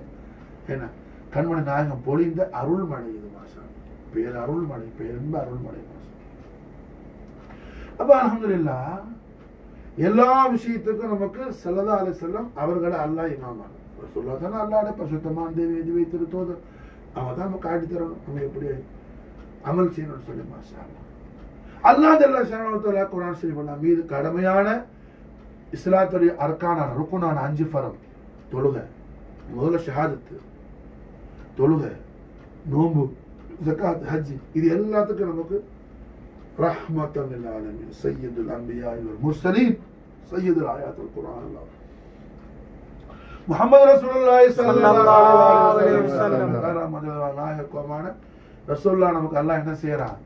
என்ன கண்மணி நாயகம் பொழிந்த அருள்மழை இது மாசம் பேர் அருள்மழை பேரின்ப அருள்மழை மாசம் அப்ப அலமதுல்லா எல்லா விஷயத்துக்கும் நமக்கு செல்லதா அலை செல்லம் அவர்களை அல்லாஹ் இமாமான. சொல்லாதானே அல்லாட பரிசுத்தமான தேவி எது வைத்திருத்தோது அவன் தான் நம்ம காட்டி தரணும். நம்ம எப்படி அமல் செய்யணும்னு சொல்லி மாஷா அல்லாஹ். ஜல்ல ஷானவத்தலா குரான் ஷரீஃப் மீது கடமையான இஸ்லாத்துடைய அர்க்கானான ருக்குனான அஞ்சு ஃபரம் தொழுக. முதல்ல ஷஹாதத்து. தொழுகை நோம்பு ஜக்காத் ஹஜ்ஜி இது எல்லாத்துக்கும் நமக்கு ரஹ்மத்தன் லில் ஆலமீன். சையதுல் அன்பியா இவர் முர்சலீம் சையதுல் ஆயாத்துல் குரான் அல்லாஹ் முஹம்மது ரசூலுல்லாஹி ஸல்லல்லாஹு அலைஹி வஸல்லம். கரமதுல்லாஹ் நாயகமான ரசூலுல்லாஹ் நமக்கு அல்லாஹ் என்ன செய்றான்?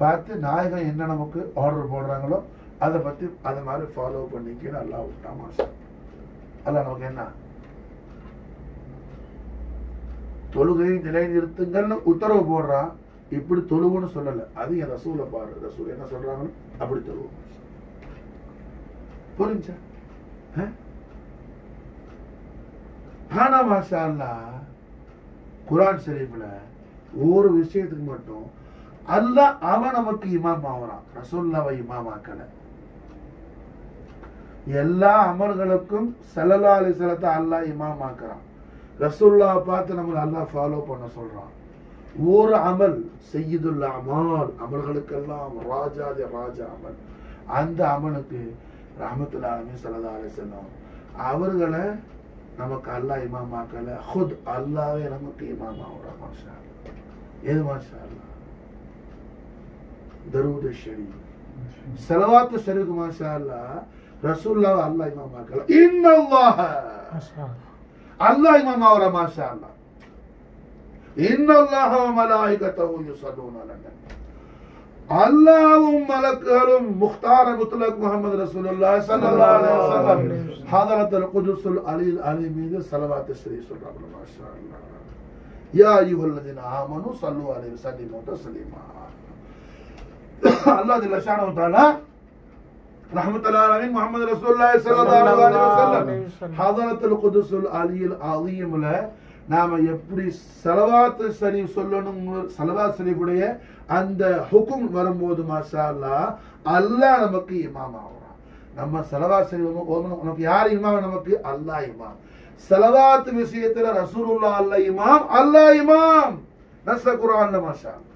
பார்த்து நாயகம் என்ன நமக்கு ஆர்டர் போடுறாங்களோ அதை பற்றி அதை மாதிரி ஃபாலோ பண்ணிக்கணும் அல்லா விட்டா மாஷா அல்லாஹ் நமக்கு என்ன? தொழுகையை நிலைநிறுத்துங்கள்னு உத்தரவு போடுறான் இப்படி தொழுவுன்னு சொல்லல. அது என் ரசூலை பாரு. ரசூல் என்ன சொல்றாங்கன்னு அப்படி தொழுவோம். புரிஞ்சா? ஆனா மாஷால்லா அல்லாஹ் குரான் ஷரீஃப்ல ஒரு விஷயத்துக்கு மட்டும் அல்லாஹ் அவன் நமக்கு இமாம் ஆகுறான். ரசோல்லாவை இமாம் ஆக்கல. எல்லா அமல்களுக்கும் சல்லல்லா அலிசலத்தை அல்லாஹ் இமாம் ஆக்குறான். ரசூல்லாவை பார்த்து நம்மளை அல்லாஹ் ஃபாலோ பண்ண சொல்றான். ஒரு அமல் செய்யுதுள்ள அமால் அமல்களுக்கெல்லாம் ராஜாதி ராஜா அமல். அந்த அமலுக்கு ராமத்துல அலமி சல்லா அலிசல்லாம் அவர்களை நமக்கு அல்லாஹ் இமாம் ஹுத் அல்லாவே நமக்கு இமாம் மாஷா அல்லாஹ். எது மாஷா அல்லா தரூத் ஷரீஃப். சலவாத்து ஷரீஃப் மாஷா அல்லாஹ் ரசூல்லாவை அல்லாஹ் இமாம் ஆக்கல இன்னல்லாஹ அல்லாஹ் இமாம் ஆகுற மாஷா அல்லாஹ் இன்னல்லாஹ வ மலாயிகத்தஹு யுஸல்லூன அலன் நபி அல்லாஹ்வும் மலக்குகளும் முக்தார் முத்லக் முஹம்மது ரசூலுல்லாஹி ஸல்லல்லாஹு அலைஹி வஸல்லம் ஹதரத்துல் குதுஸுல் அலில் அலி மீது ஸலவாத் ஷரீஃப் சொல்றாங்க மாஷா அல்லாஹ் யா அய்யுஹல்லதீன ஆமனு ஸல்லு அலைஹி வஸல்லிமு தஸ்லீமா அல்லாஹ் ஜல்ல ஷானஹு தஆலா ரஹ்மத்துல்லாஹி அலைஹி முஹம்மது ரசூலுல்லாஹி ஸல்லல்லாஹு அலைஹி வஸல்லம் ஹதரத்துல் குதுஸுல் அலில் அலீம்ல நாம எப்படி சலவாத் ஷரீஃப் சொல்லணும் சலவாத் ஷரீஃபுடைய அந்த ஹுக்கும் வரும்போது மாஷா அல்லாஹ் அல்லாஹ் நமக்கு இமாம் ஆகுறான் நம்ம சலவாத் ஓதணும். நமக்கு யார் இமாம் நமக்கு அல்லாஹ் இமாம் சலவாத் விஷயத்துல ரசூலுல்லாஹ் அல்லாஹ் இமாம் அல்லாஹ் இமாம் நஸ்ல குர்ஆன்ல மாஷா அல்லாஹ்.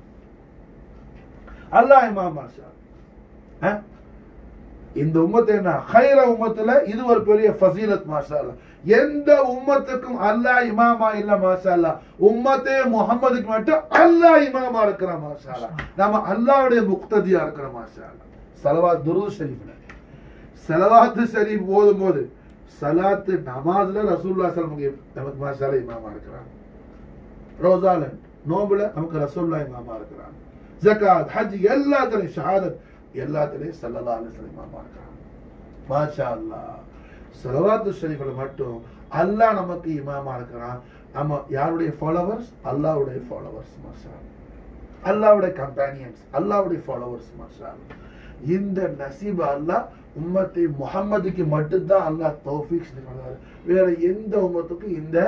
அல்லாஹ் இமாம் மாஷா? இந்த உம்மத்து என்ன? ஹைர உம்மத்துல இது ஒரு பெரிய ஃபசீலத் மாஷா எந்த உம்மத்துக்கும் அல்லாஹ் இமாமா இல்ல மாஷா அல்லாஹ். உம்மத்தே முகமதுக்கு மட்டும் அல்லாஹ் இமாமா இருக்கிற மாஷா நம்ம நாம முக்ததியா இருக்கிற மாஷா அல்லாஹ். துரு துருது ஷரீஃப்ல சலவாத்து ஷரீஃப் ஓதும் போது சலாத்து நமாஸ்ல ரசூல்லா நமக்கு நமக்கு மாஷா அல்லாஹ் இமாமா இருக்கிறாங்க. ரோசால நோம்புல நமக்கு ரசூல்லா இமாமா இருக்கிறாங்க. ஜக்காத் ஹஜ் எல்லாத்திலையும் ஷஹாதத் எல்லாத்துலயும் சல்லல்லா அல்ல சலிமா இருக்கிறான் மாஷா அல்லாஹ் சலவாத்து ஷரீஃபில் மட்டும் அல்லாஹ் நமக்கு இமாமா இருக்கிறான். நம்ம யாருடைய ஃபாலோவர்ஸ் அல்லாஹ்வுடைய ஃபாலோவர்ஸ் மாஷா அல்லாவுடைய கம்பானியன்ஸ் கம்பேனியன்ஸ் ஃபாலோவர்ஸ் மாஷா இந்த நசீப் அல்லாஹ் உம்மத்தை முகம்மதுக்கு மட்டும்தான் அல்லாஹ் தௌஃபிக் வேற எந்த உம்மத்துக்கும் இந்த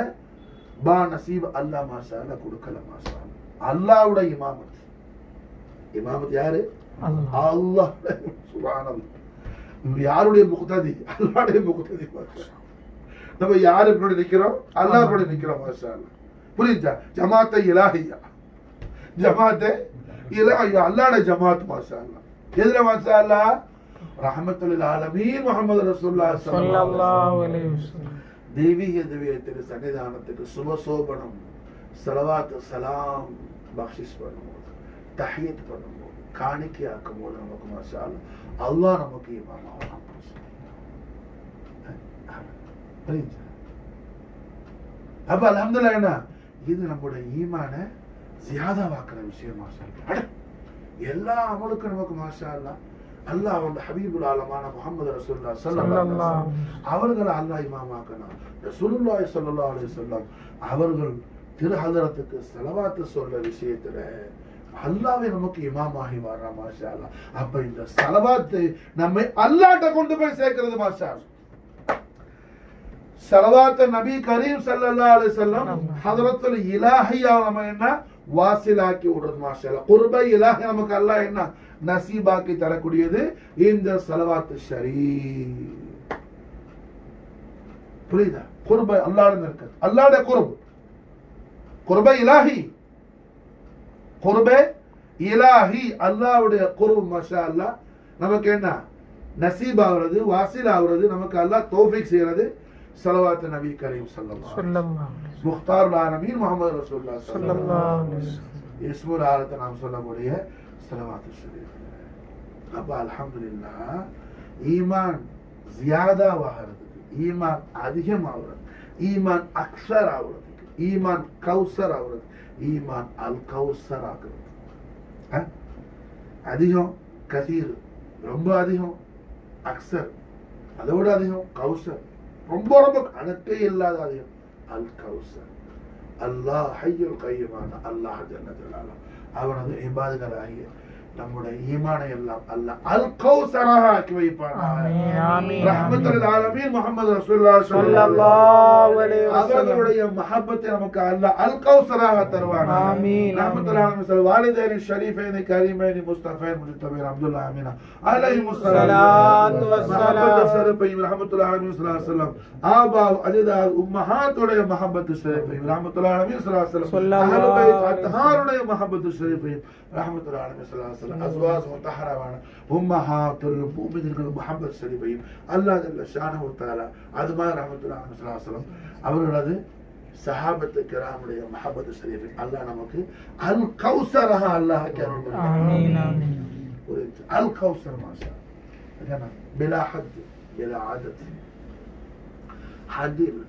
பா நசீப் அல்லாஹ் மாஷா கொடுக்கல மாஷா அல்லாவுடைய அல்லாஹ்வுடைய இமாமத். இமாமத் யாரு? அல்லாஹ். சுப்ஹானல்லாஹ் இவங்க யாருடைய முக்ததி அல்லாஹ்வுடைய முக்ததி. நம்ம யாரு இப்படி நிக்கிறோம்? அல்லாஹ் இப்படி நிக்கிறோம் மாஷா. புரியுதா? ஜமாத்தை இலாஹியா. ஜமாத்தை இலாஹியா. அல்லாஹ்வுடைய ஜமாத் மாஷா. எதுல மாஷா அல்லாஹ்? ரஹமத்துல் ஆலமீன் முஹம்மது ரசூலுல்லாஹி ஸல்லல்லாஹு அலைஹி வஸல்லம். தெய்வீக திவ்ய திரு சன்னிதானத்துக்கு சுபசோபனம் சலவாத்து சலாம் பக்ஷிஸ் பண்ணும்போது தஹியத் பண்ணும்போது. காணிக்கையாக்கும் போது நமக்கு மாஷா அல்லாஹ் நமக்கு இமாம் ஆகலாம் மாஷா அல்லாஹ். புரியுதா? அப்ப அல்ஹம்துலில்லாஹ் என்ன? இது நம்முடைய ஈமான ஜியாதாவாக்குற விஷயம் மாஷா எல்லா அமலுக்கும் நமக்கு மாஷா அல்லாஹ் அல்லாஹ் வந்து ஹபீபுல் ஆலமான முகமது ரசூல்லா வஸல்லம் அவர்களை அல்லாஹ் இமாமாக்கணும் ரசூலுல்லாஹி ஸல்லல்லாஹு அலைஹி வஸல்லம் அவர்கள் திரு ஹதரத்துக்கு ஸலவாத்து சொல்ற விஷயத்துல அல்லாஹ்வே நமக்கு இமாமாகி வர்றா மாஷா அப்ப இந்த ஸலவாத்து நம்மை அல்லாஹ்ட்ட கொண்டு போய் சேர்க்கிறது மாஷா ஸலவாத்து நபி கரீம் ஸல்லல்லாஹு அலைஹி வஸல்லம் ஹதரத்துல் இலாஹியா நம்ம என்ன? வாசிலாக்கி விடுறது மாஷா குர்பை இலாஹி நமக்கு அல்லாஹ் என்ன? நசீபாக்கி தரக்கூடியது இந்த ஸலவாத்து ஷரீஃப் புரியுதா? குர்பை அல்லாஹ்ட இருக்குது. அல்லாஹ்ட குர்ப். குர்பை இலாஹி. குர்பை இலாஹி அல்லாஹ்வுடைய குர்ப் மாஷா அல்லாஹ் நமக்கு என்ன? நசீப் ஆகுறது வாசில் ஆகுறது நமக்கு அல்லாஹ் தௌஃபீக் செய்யறது. ஸலவாத்து நபி கரீம் வஸல்லம். முக்தார் ஆலமீன் ஸல்லல்லாஹு அலைஹி வஸல்லம். இஸ்முல் ஆலத்தை நாம் சொல்லக்கூடிய சலவாத்து ஷரீஃப். அப்ப அல்ஹம்துலில்லா ஈமான் ஜியாதாவாகிறதுக்கு ஈமான் அதிகமாகிறது ஈமான் அக்ஸர் ஆகுறதுக்கு ஈமான் கௌசர் ஆகுறது ஈமான் அல் கௌசர் ஆகுறது அஹ்? அதிகம் கதீர் ரொம்ப அதிகம் அக்ஸர் அதோட அதிகம் கௌசர் ரொம்ப ரொம்ப கணக்கே இல்லாத அதிகம் அல் கௌசர் அல்லாஹ் ஹையுல் கையுமான அல்லாஹ் ஜல்ல ஜலாலு அவனது இபாதுகளாகிய நம்முடைய ஈமானை எல்லாம் அல்லாஹ் அல் கௌசராக ஆக்கி வைப்பானாக ஆமீன், ஆமீன், ரஹ்மத்துல் ஆலமீன் முஹம்மது ரசூலுல்லாஹ் ஸல்லல்லாஹு அலைஹி வஸல்லம். அவர்களுடைய மஹப்பத்தை நமக்கு அல்லாஹ் அல் கௌசராக தருவானாக ஆமீன், ரஹ்மத்துல் ஆலமீன் சொல் வாலிதைனி ஷரீஃபைனி கரீமைனி முஸ்தஃபைன் முஜ்தபைன் அப்துல்லா அமீனா அலைஹிமுஸ் ஸலாத்து வஸ்ஸலாம். மஹப்பத் ஷரீஃபைன் ரஹ்மத்துல் ஆலமீன் ஸல்லல்லாஹு அலைஹி வஸல்லம் ஆபா அஜதாத் உம்மஹாத்துடைய மஹப்பத் ஷரீஃபைன் ரஹ்மத்துல் ஆலமீன் ஸல்லல்லாஹு அலைஹி வஸல்லம் ஸல்லல்லாஹு அஹ்லு பைத் அலைஹி அத்ஹாருடைய மஹப்பத் ஷரீஃபைன் ரஹ்மத்துல் ஆலமீன் ஸல்லல்லாஹு அலைஹி வஸல்லம் அஸ்வாஜ் முத்தஹரவான உம்மஹாத்துல் முஃமினீன்கள் மஹப்பத் ஷரீஃபைன் அல்லாஹ் ஜல்ல ஷானஹு தஆலா அது மாதிரி ரஹ்மத்துல் ஆலமீன் ஸல்லல்லாஹு அலைஹி வஸல்லம் அவர்களது சஹாபத்து கிராமுடைய மஹபத் ஷரீஃபின் அல்லாஹ் நமக்கு அல் கௌசரஹ அல்லாஹ் ஆமீன், ஆமீன். புரியுது அல் கௌசர் மாஷா ஏன்னா பிலா ஹத் பிலா ஆதத் ஹதில்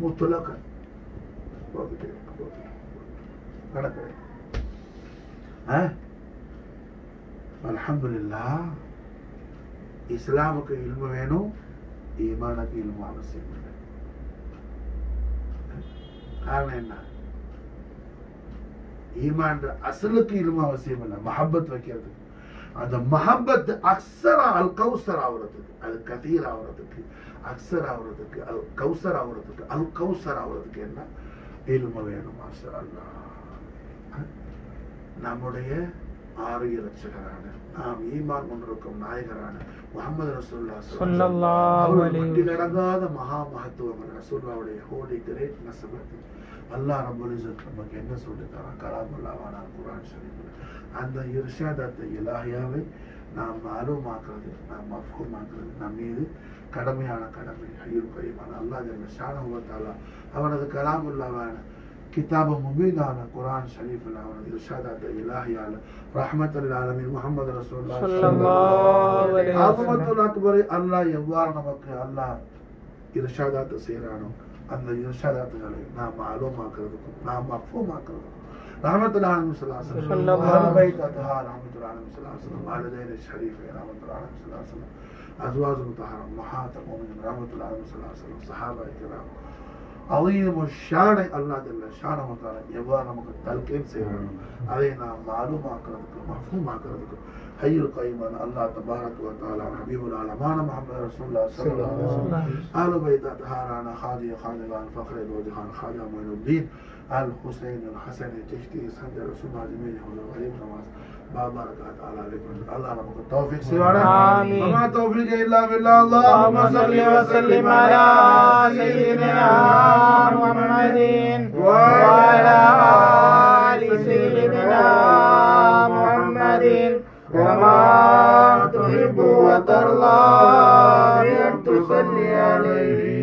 முத்துலகன் போட்டுட்டே அலமதுல்லா இஸ்லாமுக்கு இல்மு வேணும் ஈமானுக்கு இல்மு அவசியம் இல்லை. காரணம் என்ன? ஈமான் அசலுக்கு இல்மு அவசியம் இல்லை மஹபத் வைக்கிறதுக்கு. அந்த மஹபத் அக்சரா அல் கௌசர் ஆகுறதுக்கு அது கதீர் ஆகுறதுக்கு அக்ஸர் ஆகுறதுக்கு அல் கௌசர் ஆகுறதுக்கு அல் கௌசர் ஆகுறதுக்கு என்ன? இல்மு வேணும் மாஷா அல்லா நம்முடைய ஆரிய ரட்சகரான நாம் ஈமான் கொண்டிருக்கும் நாயகரான முகமது ரசூல்லா. நடங்காத மகா மகத்துவம் ரசூல்லாவுடைய ஹோலி கிரேட் நசபத்து அல்லாஹ் ரப்பல் இஸ்ஸத் நமக்கு என்ன சொல்லி தரான்? கலாமுல்லாவான குர்ஆன் ஷரீஃப்ல. அந்த இர்ஷாதத்தை இலாஹியாவை நாம் மாலூமாக்குறது நாம் மஃபூமாக்குறது நம் மீது கடமையான கடமை ஐயூர் கைமான அல்லாஹ் ஜல்ல ஷானஹு வ தஆலா அவனது கலாமுல்லாவான கிதாப முபீனான குர்ஆன் ஷரீஃபில் அவனது இர்ஷாதத்தை இலாஹியால ரஹ்மத்துல் ஆலமீன் முஹம்மது ரசூலுல்லாஹ் ஸல்லல்லாஹு அலைஹி வஸல்லம். ஆகமத்துல் அக்பரை அல்லாஹ் எவ்வாறு நமக்கு அல்லாஹ் இர்ஷாதாத்தை செய்கிறானோ அந்த இர்ஷாதாத்துகளை நாம் மாலூமாக்குறதுக்கும் நாம் மஃபூமாக்குறதுக்கும் ரஹமத்துல் ஆலமீன் ஸல்லல்லாஹு அலைஹி வஸல்லம் ஸல்லல்லாஹு அஹ்லு பைத் அத்ஹா ரஹமத்துல் ஆலமீன் ஸல்லல்லாஹு அலைஹி வஸல்லம் வாலிதைன் ஷரீஃபை ரஹமத்துல் ஆலமீன் ஸல்லல்லாஹு அலைஹி வஸல்லம் أزواج مطهرة أمهات المؤمنين رحمة الله عليهم صلى الله عليه وسلم صحابة الكرام عظيم الشان الله جل شانه وتعالى يبغى نمك التلقين سيرنا علينا معلوم أكرمك مفهوم أكرمك حي القيم أن الله تبارك وتعالى حبيب العالمين محمد رسول الله صلى الله عليه وسلم. آل بيت أطهارنا خادي خانقان فخر الوجهان خادي أمين الدين. الحسين الحسن تشتي سند رسول الله جميعه وعليه نواز عليكم الله التوفيق آمين. وما توفيق إلا بالله. اللهم صل وسلم على سيدنا محمد وعلى آل سيدنا محمد كما تحب وترضى. بأن تصلي عليه.